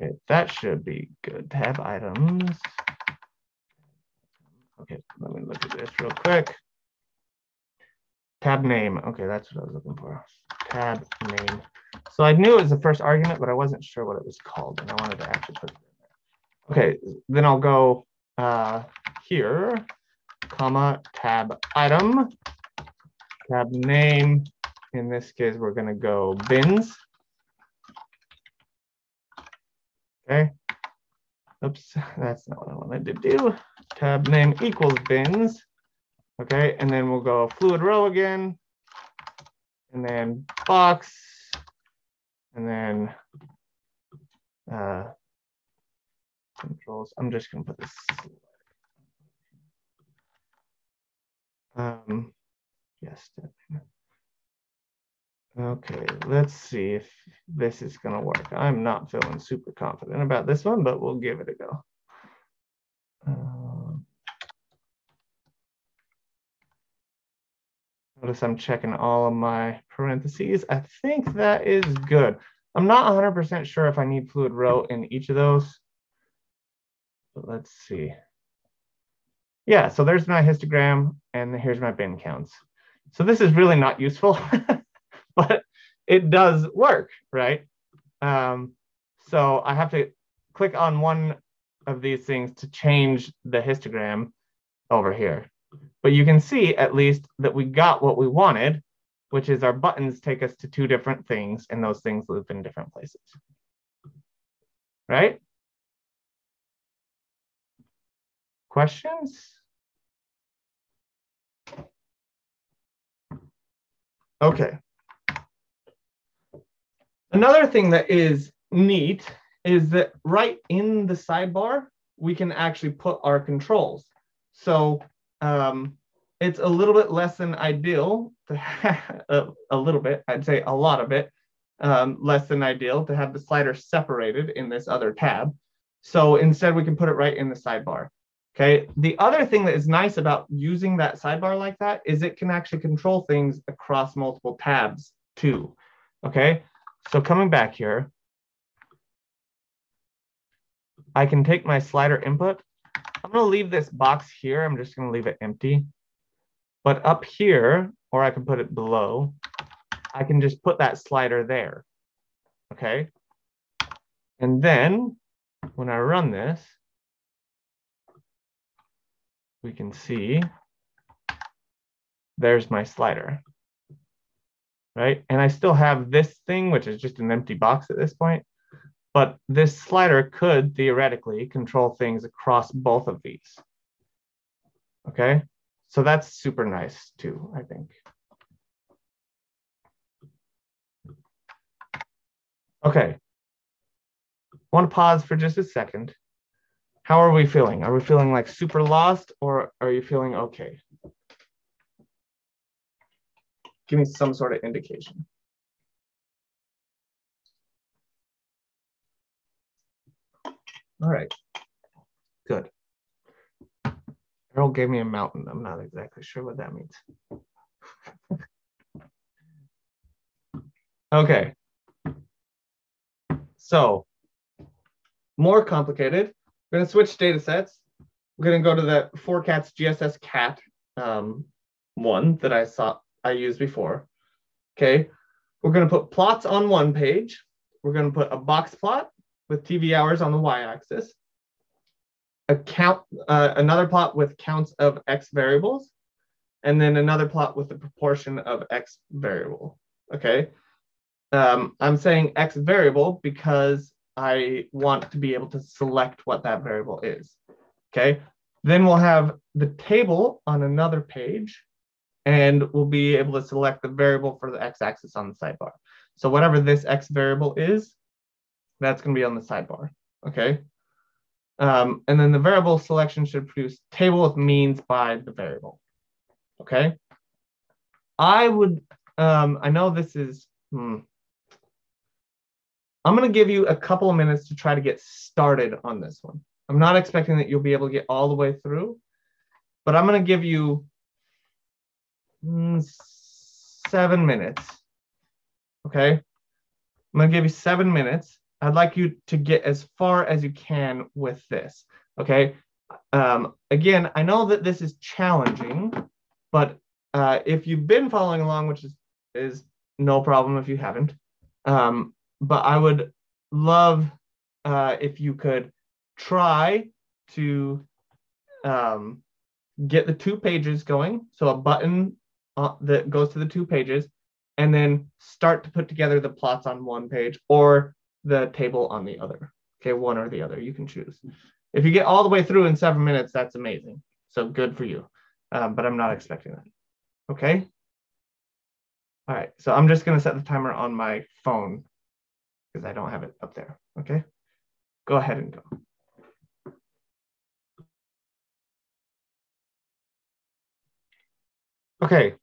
Okay, that should be good. Tab items. Okay, let me look at this real quick. Tab name. Okay, that's what I was looking for. Tab name. So I knew it was the first argument, but I wasn't sure what it was called, and I wanted to actually put it in there. Okay, then I'll go uh, here, comma, tab item, tab name. In this case, we're going to go bins. Okay. Oops, that's not what I wanted to do tab name equals bins. Okay, and then we'll go fluid row again, and then box, and then uh, controls. I'm just gonna put this. Um, yes. Okay, let's see if this is gonna work. I'm not feeling super confident about this one, but we'll give it a go. Um, notice I'm checking all of my parentheses. I think that is good. I'm not 100% sure if I need fluid row in each of those. But let's see. Yeah, so there's my histogram and here's my bin counts. So this is really not useful, but it does work, right? Um, so I have to click on one of these things to change the histogram over here. But you can see at least that we got what we wanted, which is our buttons take us to two different things and those things live in different places. Right? Questions? Okay. Another thing that is neat is that right in the sidebar, we can actually put our controls. So um, it's a little bit less than ideal to have a, a, little bit, I'd say a lot of it, um, less than ideal to have the slider separated in this other tab. So instead we can put it right in the sidebar. Okay. The other thing that is nice about using that sidebar like that is it can actually control things across multiple tabs too. Okay. So coming back here, I can take my slider input. I'm going to leave this box here. I'm just going to leave it empty. But up here, or I can put it below, I can just put that slider there. Okay. And then when I run this, we can see there's my slider, right? And I still have this thing, which is just an empty box at this point, but this slider could theoretically control things across both of these. Okay, so that's super nice too, I think. Okay, want to pause for just a second how are we feeling? Are we feeling like super lost or are you feeling okay? Give me some sort of indication. All right, good. Errol gave me a mountain. I'm not exactly sure what that means. okay. So, more complicated. We're going to switch data sets. We're going to go to the forcats GSS cat um, one that I saw I used before. Okay, we're going to put plots on one page. We're going to put a box plot with TV hours on the y-axis, a count, uh, another plot with counts of x variables, and then another plot with the proportion of x variable. Okay, um, I'm saying x variable because I want to be able to select what that variable is. Okay, then we'll have the table on another page and we'll be able to select the variable for the x-axis on the sidebar. So whatever this x variable is, that's going to be on the sidebar. Okay. Um, and then the variable selection should produce table of means by the variable. Okay. I would, um, I know this is, hmm, I'm going to give you a couple of minutes to try to get started on this one. I'm not expecting that you'll be able to get all the way through, but I'm going to give you seven minutes. Okay. I'm going to give you seven minutes. I'd like you to get as far as you can with this. Okay. Um, again, I know that this is challenging, but uh, if you've been following along, which is, is no problem if you haven't, um, but I would love uh, if you could try to um, get the two pages going. So a button uh, that goes to the two pages, and then start to put together the plots on one page or the table on the other. Okay, one or the other, you can choose. If you get all the way through in seven minutes, that's amazing. So good for you. Um, but I'm not expecting that. Okay. All right, so I'm just gonna set the timer on my phone because I don't have it up there. Okay, go ahead and go. Okay,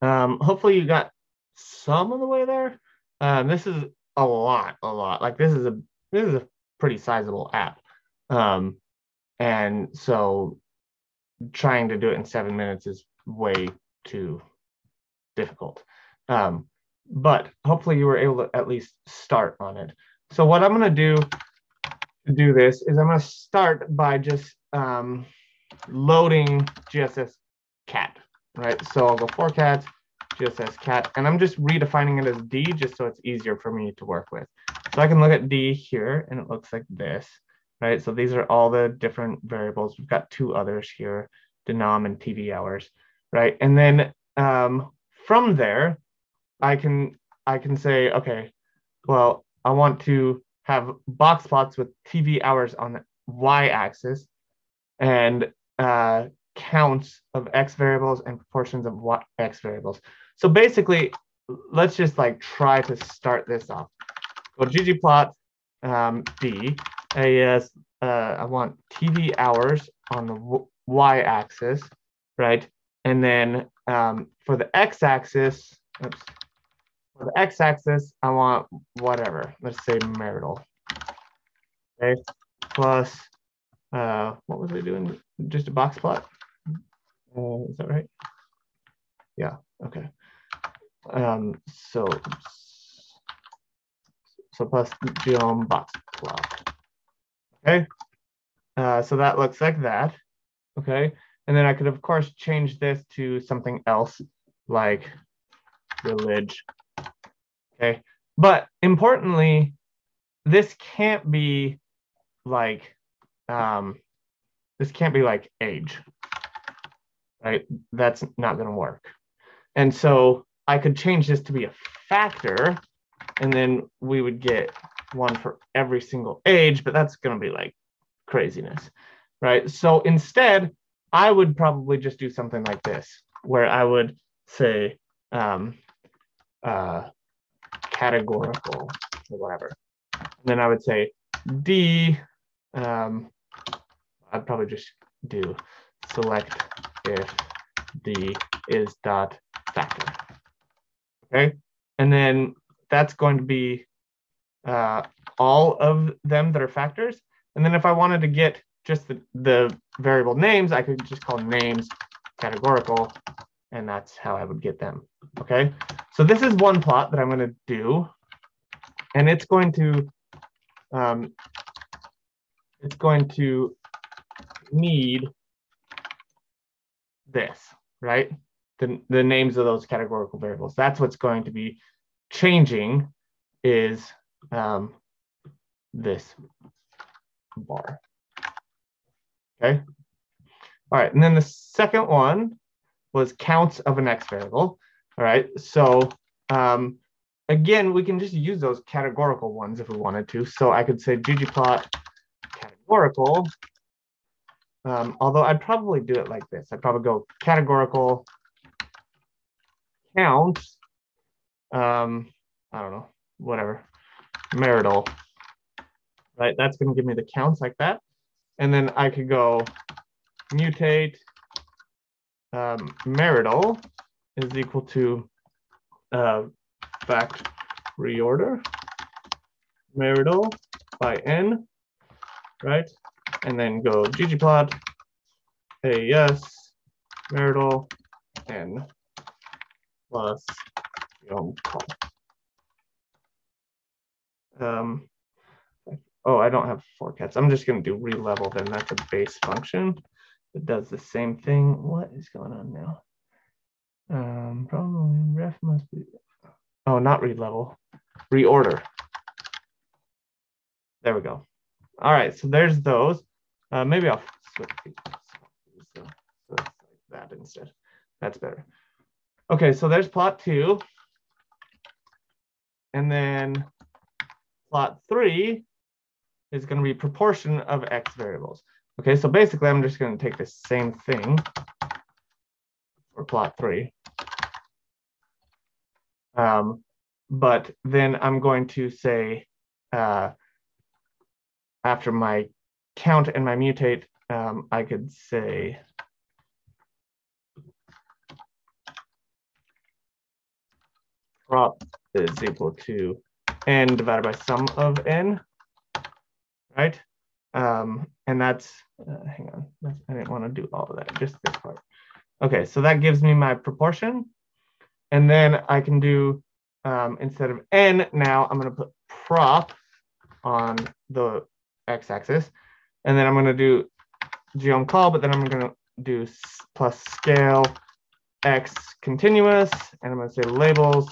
um, hopefully you got some of the way there. Um, this is a lot, a lot. Like this is a this is a pretty sizable app, um, and so trying to do it in seven minutes is way too difficult. Um, but hopefully you were able to at least start on it. So what I'm going to do to do this is I'm going to start by just um, loading GSS cat, right? So I'll go GSS cat, and I'm just redefining it as D just so it's easier for me to work with. So I can look at D here and it looks like this, right? So these are all the different variables. We've got two others here, denom and TV hours, right? And then um, from there, I can I can say, okay, well, I want to have box plots with TV hours on the y-axis and uh, counts of x variables and proportions of x variables. So basically, let's just like try to start this off. Go ggplot um, d. aes, uh, I want TV hours on the y-axis, right? And then um, for the x-axis, oops, for the x-axis, I want whatever. Let's say marital. Okay, plus, uh, what was I doing? Just a box plot? Uh, is that right? Yeah, okay. Um, so, so plus geom box plot. Okay, uh, so that looks like that. Okay, and then I could of course change this to something else like relig. Okay, but importantly, this can't be like um, this can't be like age, right? That's not going to work. And so I could change this to be a factor, and then we would get one for every single age, but that's going to be like craziness, right? So instead, I would probably just do something like this, where I would say um, uh, categorical or whatever. And then I would say D, um, I'd probably just do select if D is dot factor. Okay, and then that's going to be uh, all of them that are factors. And then if I wanted to get just the, the variable names, I could just call names categorical, and that's how I would get them. Okay, so this is one plot that I'm going to do, and it's going to um, it's going to need this, right? The, the names of those categorical variables. That's what's going to be changing is um, this bar. Okay. All right, and then the second one was counts of an x variable. All right, so um, again, we can just use those categorical ones if we wanted to. So I could say ggplot categorical, um, although I'd probably do it like this. I'd probably go categorical count, um, I don't know, whatever, marital, right? That's going to give me the counts like that. And then I could go mutate um, marital is equal to uh, fact reorder marital by n, right? And then go ggplot aes marital n plus call. Um, oh, I don't have forcats. I'm just going to do relevel then. That's a base function that does the same thing. What is going on now? Um, probably ref must be, oh, not relevel, reorder. There we go. All right, so there's those. Uh, maybe I'll switch so, so like that instead. That's better. Okay, so there's plot two. And then plot three is going to be proportion of x variables. Okay, so basically I'm just going to take the same thing for plot three. Um, but then I'm going to say, uh, after my count and my mutate, um, I could say, prop is equal to n divided by sum of n, right? Um, and that's, uh, hang on, that's, I didn't want to do all of that, just this part. Okay, so that gives me my proportion. And then I can do, um, instead of n, now I'm going to put prop on the x-axis. And then I'm going to do geom col, but then I'm going to do plus scale x continuous. And I'm going to say labels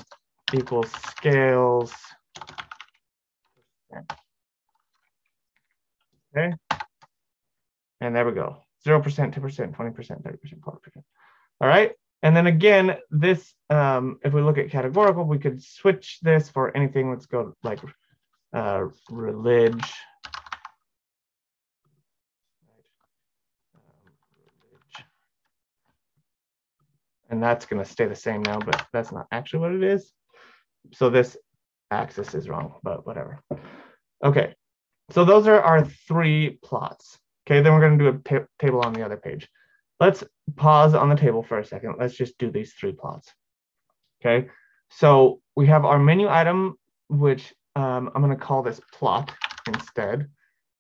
equals scales. Okay. And there we go. 0%, 2%, 20%, 30%, 40%. All right. And then again, this, um, if we look at categorical, we could switch this for anything. Let's go like uh, relig. And that's going to stay the same now, but that's not actually what it is. So this axis is wrong, but whatever. Okay, so those are our three plots. Okay, then we're going to do a table on the other page. Let's pause on the table for a second. Let's just do these three plots. Okay, so we have our menu item, which um, I'm going to call this plot instead.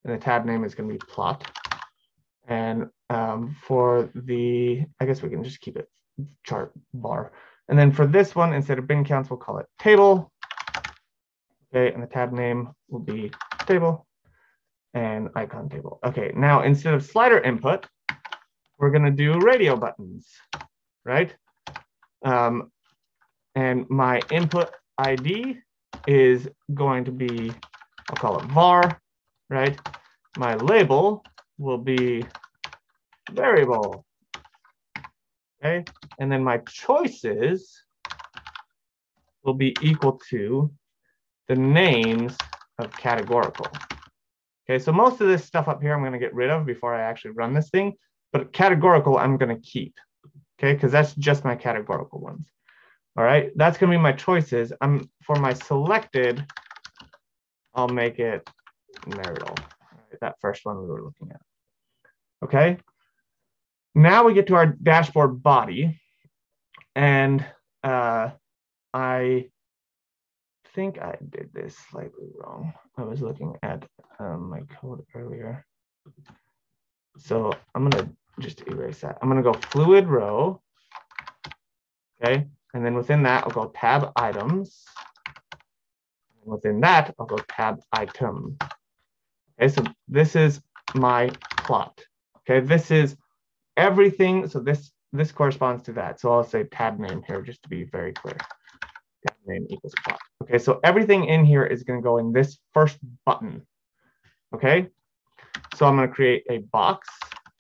and the tab name is going to be plot. And um, for the, I guess we can just keep it chart bar. And then for this one, instead of bin counts, we'll call it table. Okay, and the tab name will be table and icon table. Okay, now instead of slider input, we're gonna do radio buttons, right? Um, and my input ID is going to be, I'll call it var, right? My label will be variable, okay? And then my choices will be equal to the names of categorical. Okay, so most of this stuff up here I'm gonna get rid of before I actually run this thing, but categorical I'm gonna keep, okay? Because that's just my categorical ones. All right, that's gonna be my choices. I'm For my selected, I'll make it marital, right, that first one we were looking at. Okay, now we get to our dashboard body and uh, I think I did this slightly wrong. I was looking at um, my code earlier. So I'm gonna just erase that. I'm gonna go fluid row, okay? And then within that, I'll go tab items. And within that, I'll go tab item. Okay, so this is my plot. Okay, this is everything. So this this corresponds to that. So I'll say tab name here just to be very clear name equals plot. Okay, so everything in here is going to go in this first button. Okay, so I'm going to create a box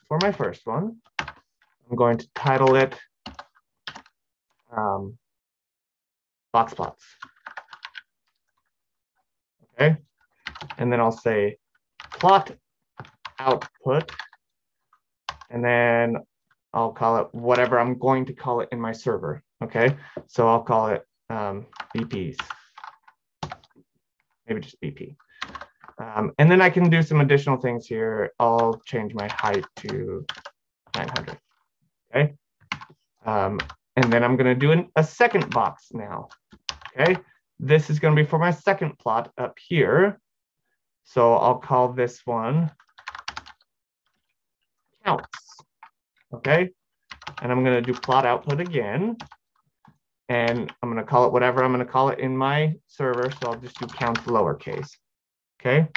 for my first one. I'm going to title it um, box plots. Okay, and then I'll say plot output, and then I'll call it whatever I'm going to call it in my server. Okay, so I'll call it um, BPs. Maybe just BP. Um, and then I can do some additional things here. I'll change my height to 900. Okay. Um, and then I'm going to do an, a second box now. Okay. This is going to be for my second plot up here. So I'll call this one counts. Okay. And I'm going to do plot output again and I'm going to call it whatever I'm going to call it in my server. So I'll just do count lowercase. Okay.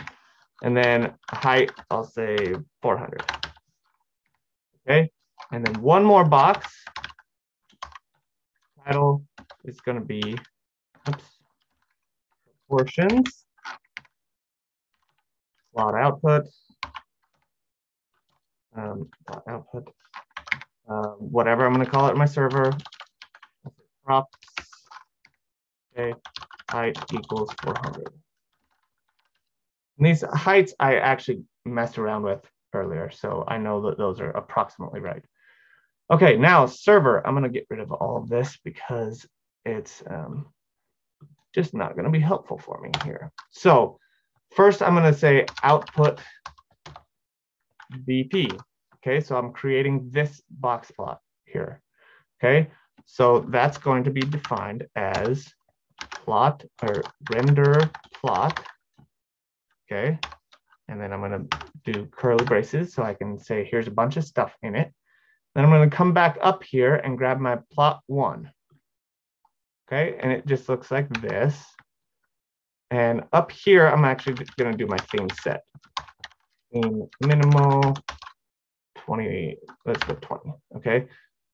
And then height, I'll say 400. Okay. And then one more box. Title is going to be oops, proportions. Plot output. Um, output. Uh, whatever I'm going to call it in my server. Props. Okay height equals 400 and these heights I actually messed around with earlier so I know that those are approximately right. Okay now server I'm going to get rid of all of this because it's um, just not going to be helpful for me here. So first I'm going to say output BP okay so I'm creating this box plot here okay so that's going to be defined as plot or render plot. Okay. And then I'm going to do curly braces so I can say here's a bunch of stuff in it. Then I'm going to come back up here and grab my plot one. Okay. And it just looks like this. And up here, I'm actually going to do my theme set. Theme minimal 20, let's go 20. Okay.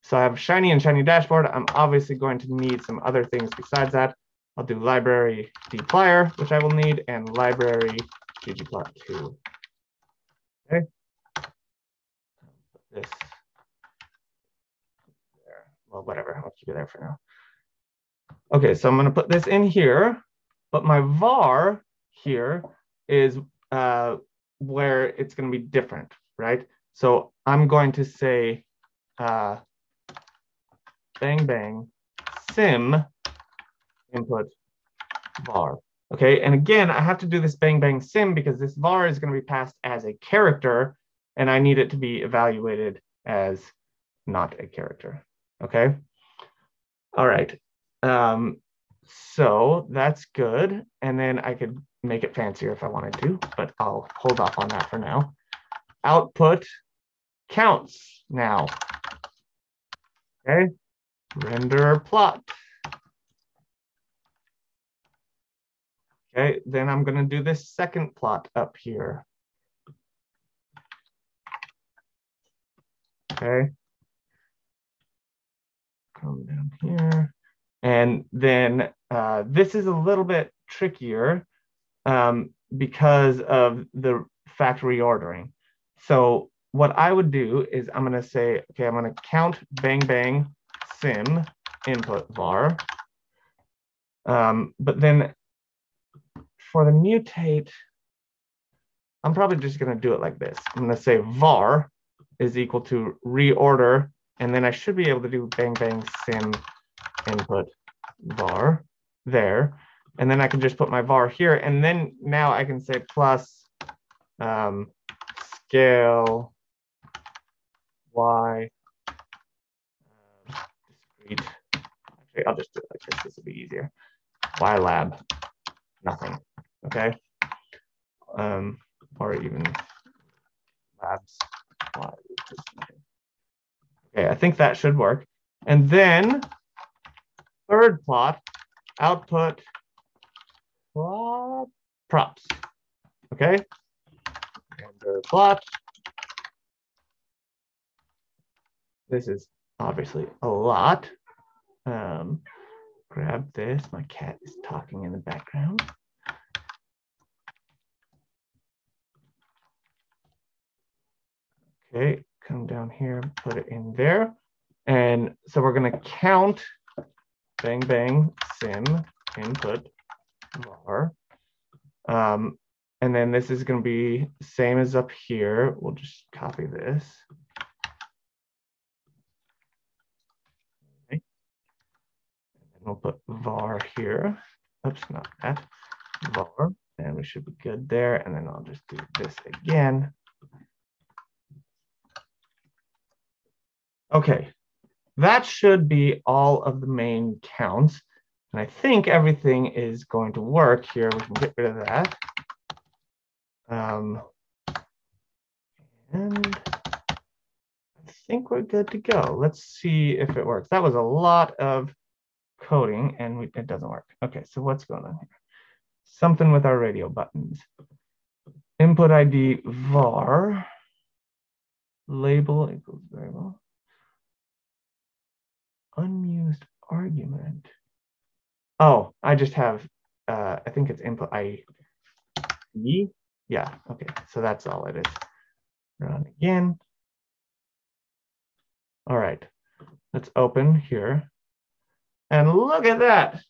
So I have Shiny and Shiny Dashboard. I'm obviously going to need some other things besides that. I'll do library dplyr, which I will need, and library ggplot2. Okay. This there. Well, whatever. I'll keep it there for now. Okay, so I'm going to put this in here, but my var here is uh, where it's going to be different, right? So I'm going to say uh, bang bang sym input var. Okay, and again, I have to do this bang bang sym because this var is going to be passed as a character and I need it to be evaluated as not a character. Okay, all right. Um, so that's good. And then I could make it fancier if I wanted to, but I'll hold off on that for now. Output counts now. Okay, render plot. Okay, then I'm gonna do this second plot up here. Okay. Come down here. And then uh, this is a little bit trickier um, because of the factory ordering. So what I would do is I'm going to say, okay, I'm going to count bang bang sym input var. Um, but then for the mutate, I'm probably just going to do it like this. I'm going to say var is equal to reorder, and then I should be able to do bang bang sym input var there. And then I can just put my var here. And then now I can say plus um, scale y discrete. Actually, I'll just do it like this. This will be easier. Y lab, nothing. Okay. Um, or even labs. Y okay, I think that should work. And then third plot, output plot props. Okay. Render plot. This is obviously a lot. Um, grab this. My cat is talking in the background. Okay, come down here, put it in there. And so we're gonna count bang bang sym input var. Um, and then this is going to be same as up here. We'll just copy this. Okay. And we'll put var here. Oops, not that. var. And we should be good there. And then I'll just do this again. Okay, that should be all of the main counts. And I think everything is going to work here. We can get rid of that. Um, and I think we're good to go. Let's see if it works. That was a lot of coding and we, it doesn't work. Okay, so what's going on here? Something with our radio buttons. Input ID var, label equals variable unused argument. Oh, I just have, uh, I think it's input ID. Yeah, okay, so that's all it is. Run again. All right, let's open here. And look at that.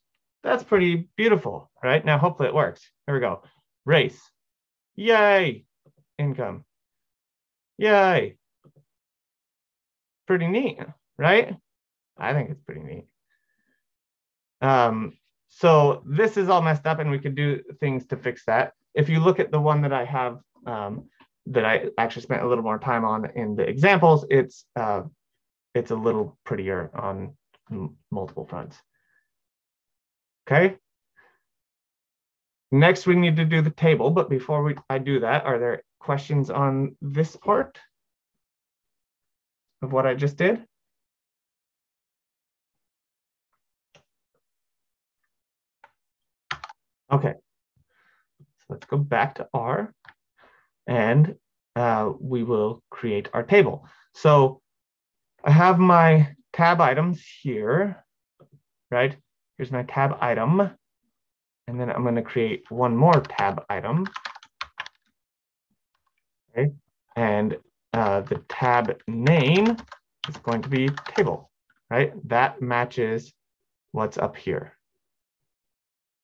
That's pretty beautiful, right? Now, hopefully it works. Here we go. Race. Yay. Income. Yay. Pretty neat, right? I think it's pretty neat. Um, so this is all messed up and we could do things to fix that. If you look at the one that I have um, that I actually spent a little more time on in the examples, it's uh, it's a little prettier on multiple fronts. Okay. Next, we need to do the table, but before we I do that, are there questions on this part of what I just did? Okay, so let's go back to R and uh, we will create our table. So I have my tab items here, right? Here's my tab item. And then I'm going to create one more tab item. Okay. And uh, the tab name is going to be table, right? That matches what's up here.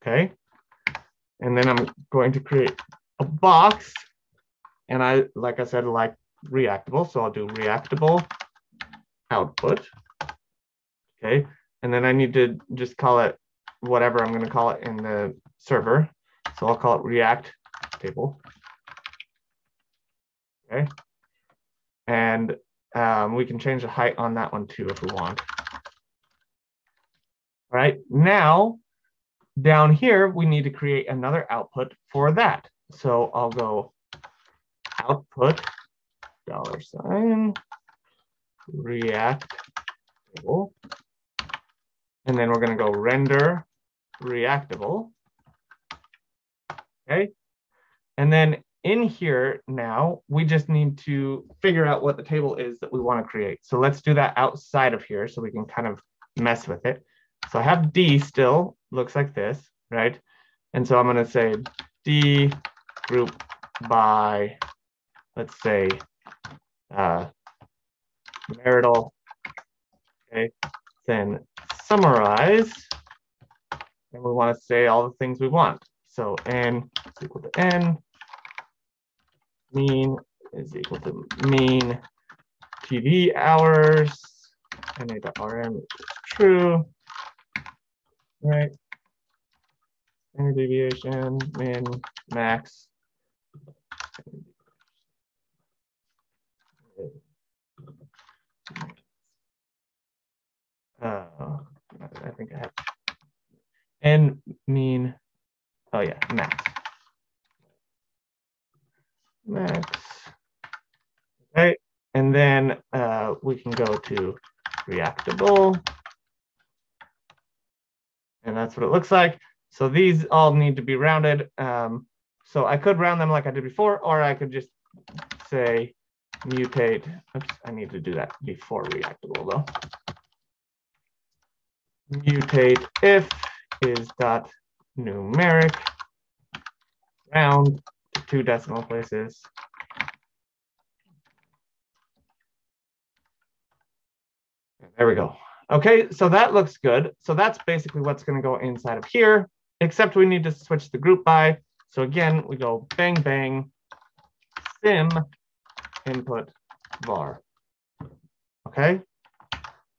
Okay. And then I'm going to create a box. And I, like I said, like reactable. So I'll do reactable output. Okay. And then I need to just call it whatever I'm going to call it in the server. So I'll call it react table. Okay. And um, we can change the height on that one too if we want. All right. Now down here, we need to create another output for that. So I'll go output dollar sign react table. And then we're going to go render reactable. Okay. And then in here now, we just need to figure out what the table is that we want to create. So let's do that outside of here so we can kind of mess with it. So I have D still, looks like this, right? And so I'm going to say D group by, let's say, uh, marital, okay? Then summarize, and we want to say all the things we want. So n is equal to n, mean is equal to mean TV hours, na.rm is true, right? Standard deviation, min, max. Uh, I think I have and mean, oh yeah, max. Max. Okay, and then uh, we can go to reactable. And that's what it looks like. So these all need to be rounded. Um, so I could round them like I did before, or I could just say mutate. Oops, I need to do that before reactable though. Mutate if is dot numeric round to two decimal places. There we go. Okay, so that looks good. So that's basically what's going to go inside of here, except we need to switch the group by. So again, we go bang, bang, sym input var. Okay,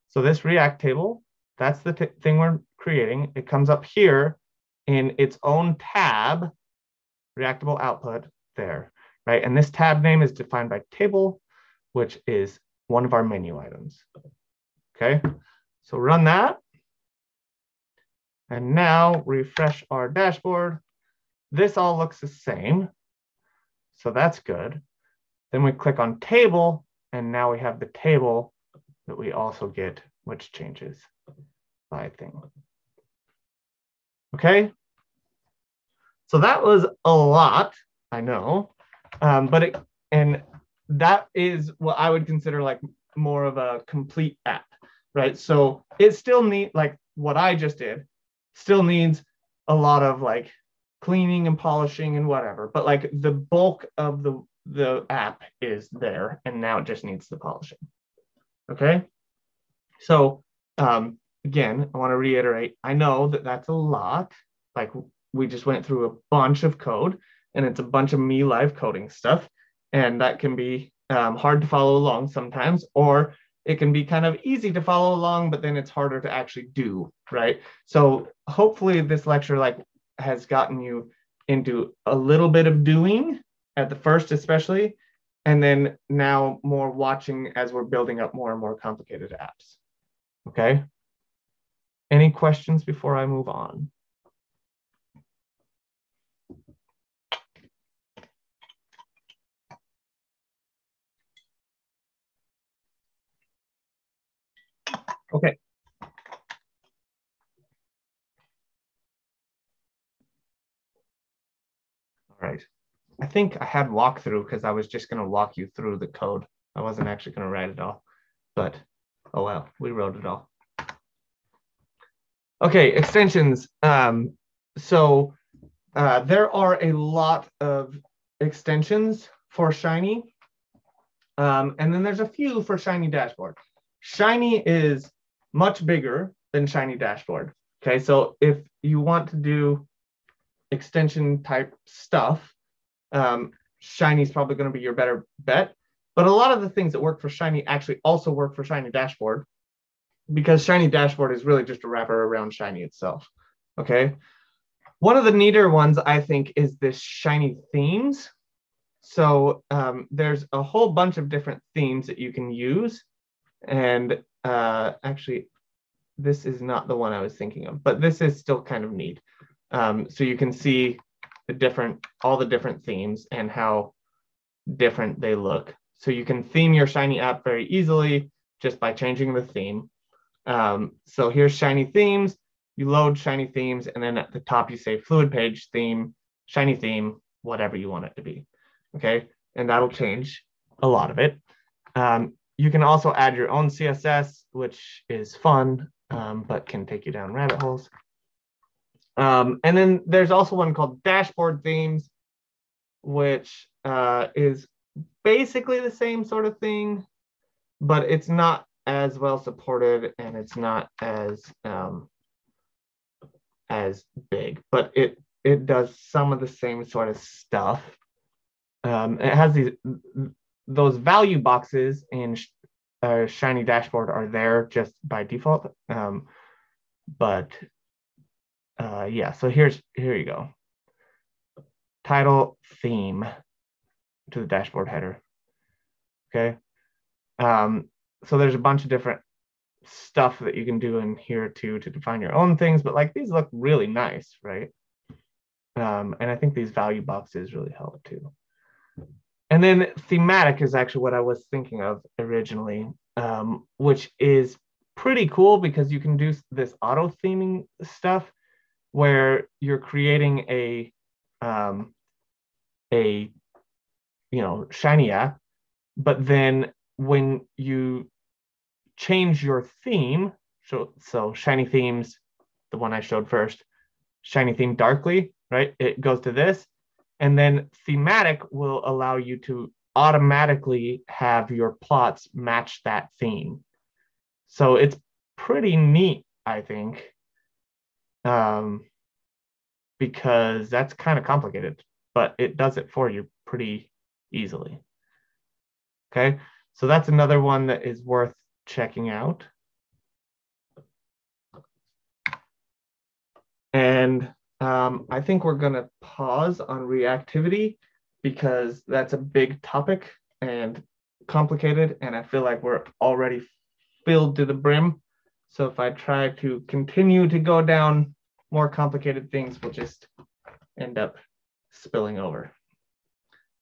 so this React table, that's the thing we're creating. It comes up here in its own tab, reactable output there, right? And this tab name is defined by table, which is one of our menu items. Okay, so run that. And now refresh our dashboard. This all looks the same. So that's good. Then we click on table, and now we have the table that we also get, which changes by thing. Okay. So that was a lot, I know, um, but it, and that is what I would consider like more of a complete app, right? So it still need like what I just did still needs a lot of like cleaning and polishing and whatever, but like the bulk of the the app is there and now it just needs the polishing. Okay. So um, again, I want to reiterate, I know that that's a lot. Like we just went through a bunch of code and it's a bunch of me live coding stuff. And that can be um, hard to follow along sometimes, or it can be kind of easy to follow along, but then it's harder to actually do, right? So hopefully this lecture like has gotten you into a little bit of doing at the first, especially, and then now more watching as we're building up more and more complicated apps. Okay. Any questions before I move on? Right. I think I had walkthrough because I was just going to walk you through the code. I wasn't actually going to write it all, but oh well, we wrote it all. Okay, extensions. Um, so uh, there are a lot of extensions for Shiny. Um, and then there's a few for Shiny Dashboard. Shiny is much bigger than Shiny Dashboard. Okay, so if you want to do extension type stuff, um, Shiny is probably going to be your better bet. But a lot of the things that work for Shiny actually also work for Shiny Dashboard because Shiny Dashboard is really just a wrapper around Shiny itself. Okay. One of the neater ones, I think, is this Shiny themes. So um, there's a whole bunch of different themes that you can use. And uh, actually, this is not the one I was thinking of, but this is still kind of neat. Um, so you can see the different, all the different themes and how different they look. So you can theme your Shiny app very easily just by changing the theme. Um, so here's Shiny themes. You load Shiny themes, and then at the top you say Fluid Page theme, Shiny theme, whatever you want it to be. Okay, and that'll change a lot of it. Um, you can also add your own CSS, which is fun, um, but can take you down rabbit holes. Um, and then there's also one called dashboard themes, which uh, is basically the same sort of thing, but it's not as well supported and it's not as um, as big, but it it does some of the same sort of stuff. Um, it has these those value boxes in uh, Shiny Dashboard are there just by default. Um, but uh, yeah, so here's here you go. Title theme to the dashboard header. Okay. Um, so there's a bunch of different stuff that you can do in here too to define your own things, but like these look really nice, right? Um, and I think these value boxes really help too. And then thematic is actually what I was thinking of originally, um, which is pretty cool because you can do this auto theming stuff where you're creating a um, a you know shiny app, but then when you change your theme, so so shiny themes, the one I showed first, shiny theme darkly, right? It goes to this, and then thematic will allow you to automatically have your plots match that theme. So it's pretty neat, I think, um, because that's kind of complicated, but it does it for you pretty easily. Okay, so that's another one that is worth checking out. And um, I think we're going to pause on reactivity because that's a big topic and complicated. And I feel like we're already filled to the brim. So if I try to continue to go down more complicated things, we'll just end up spilling over.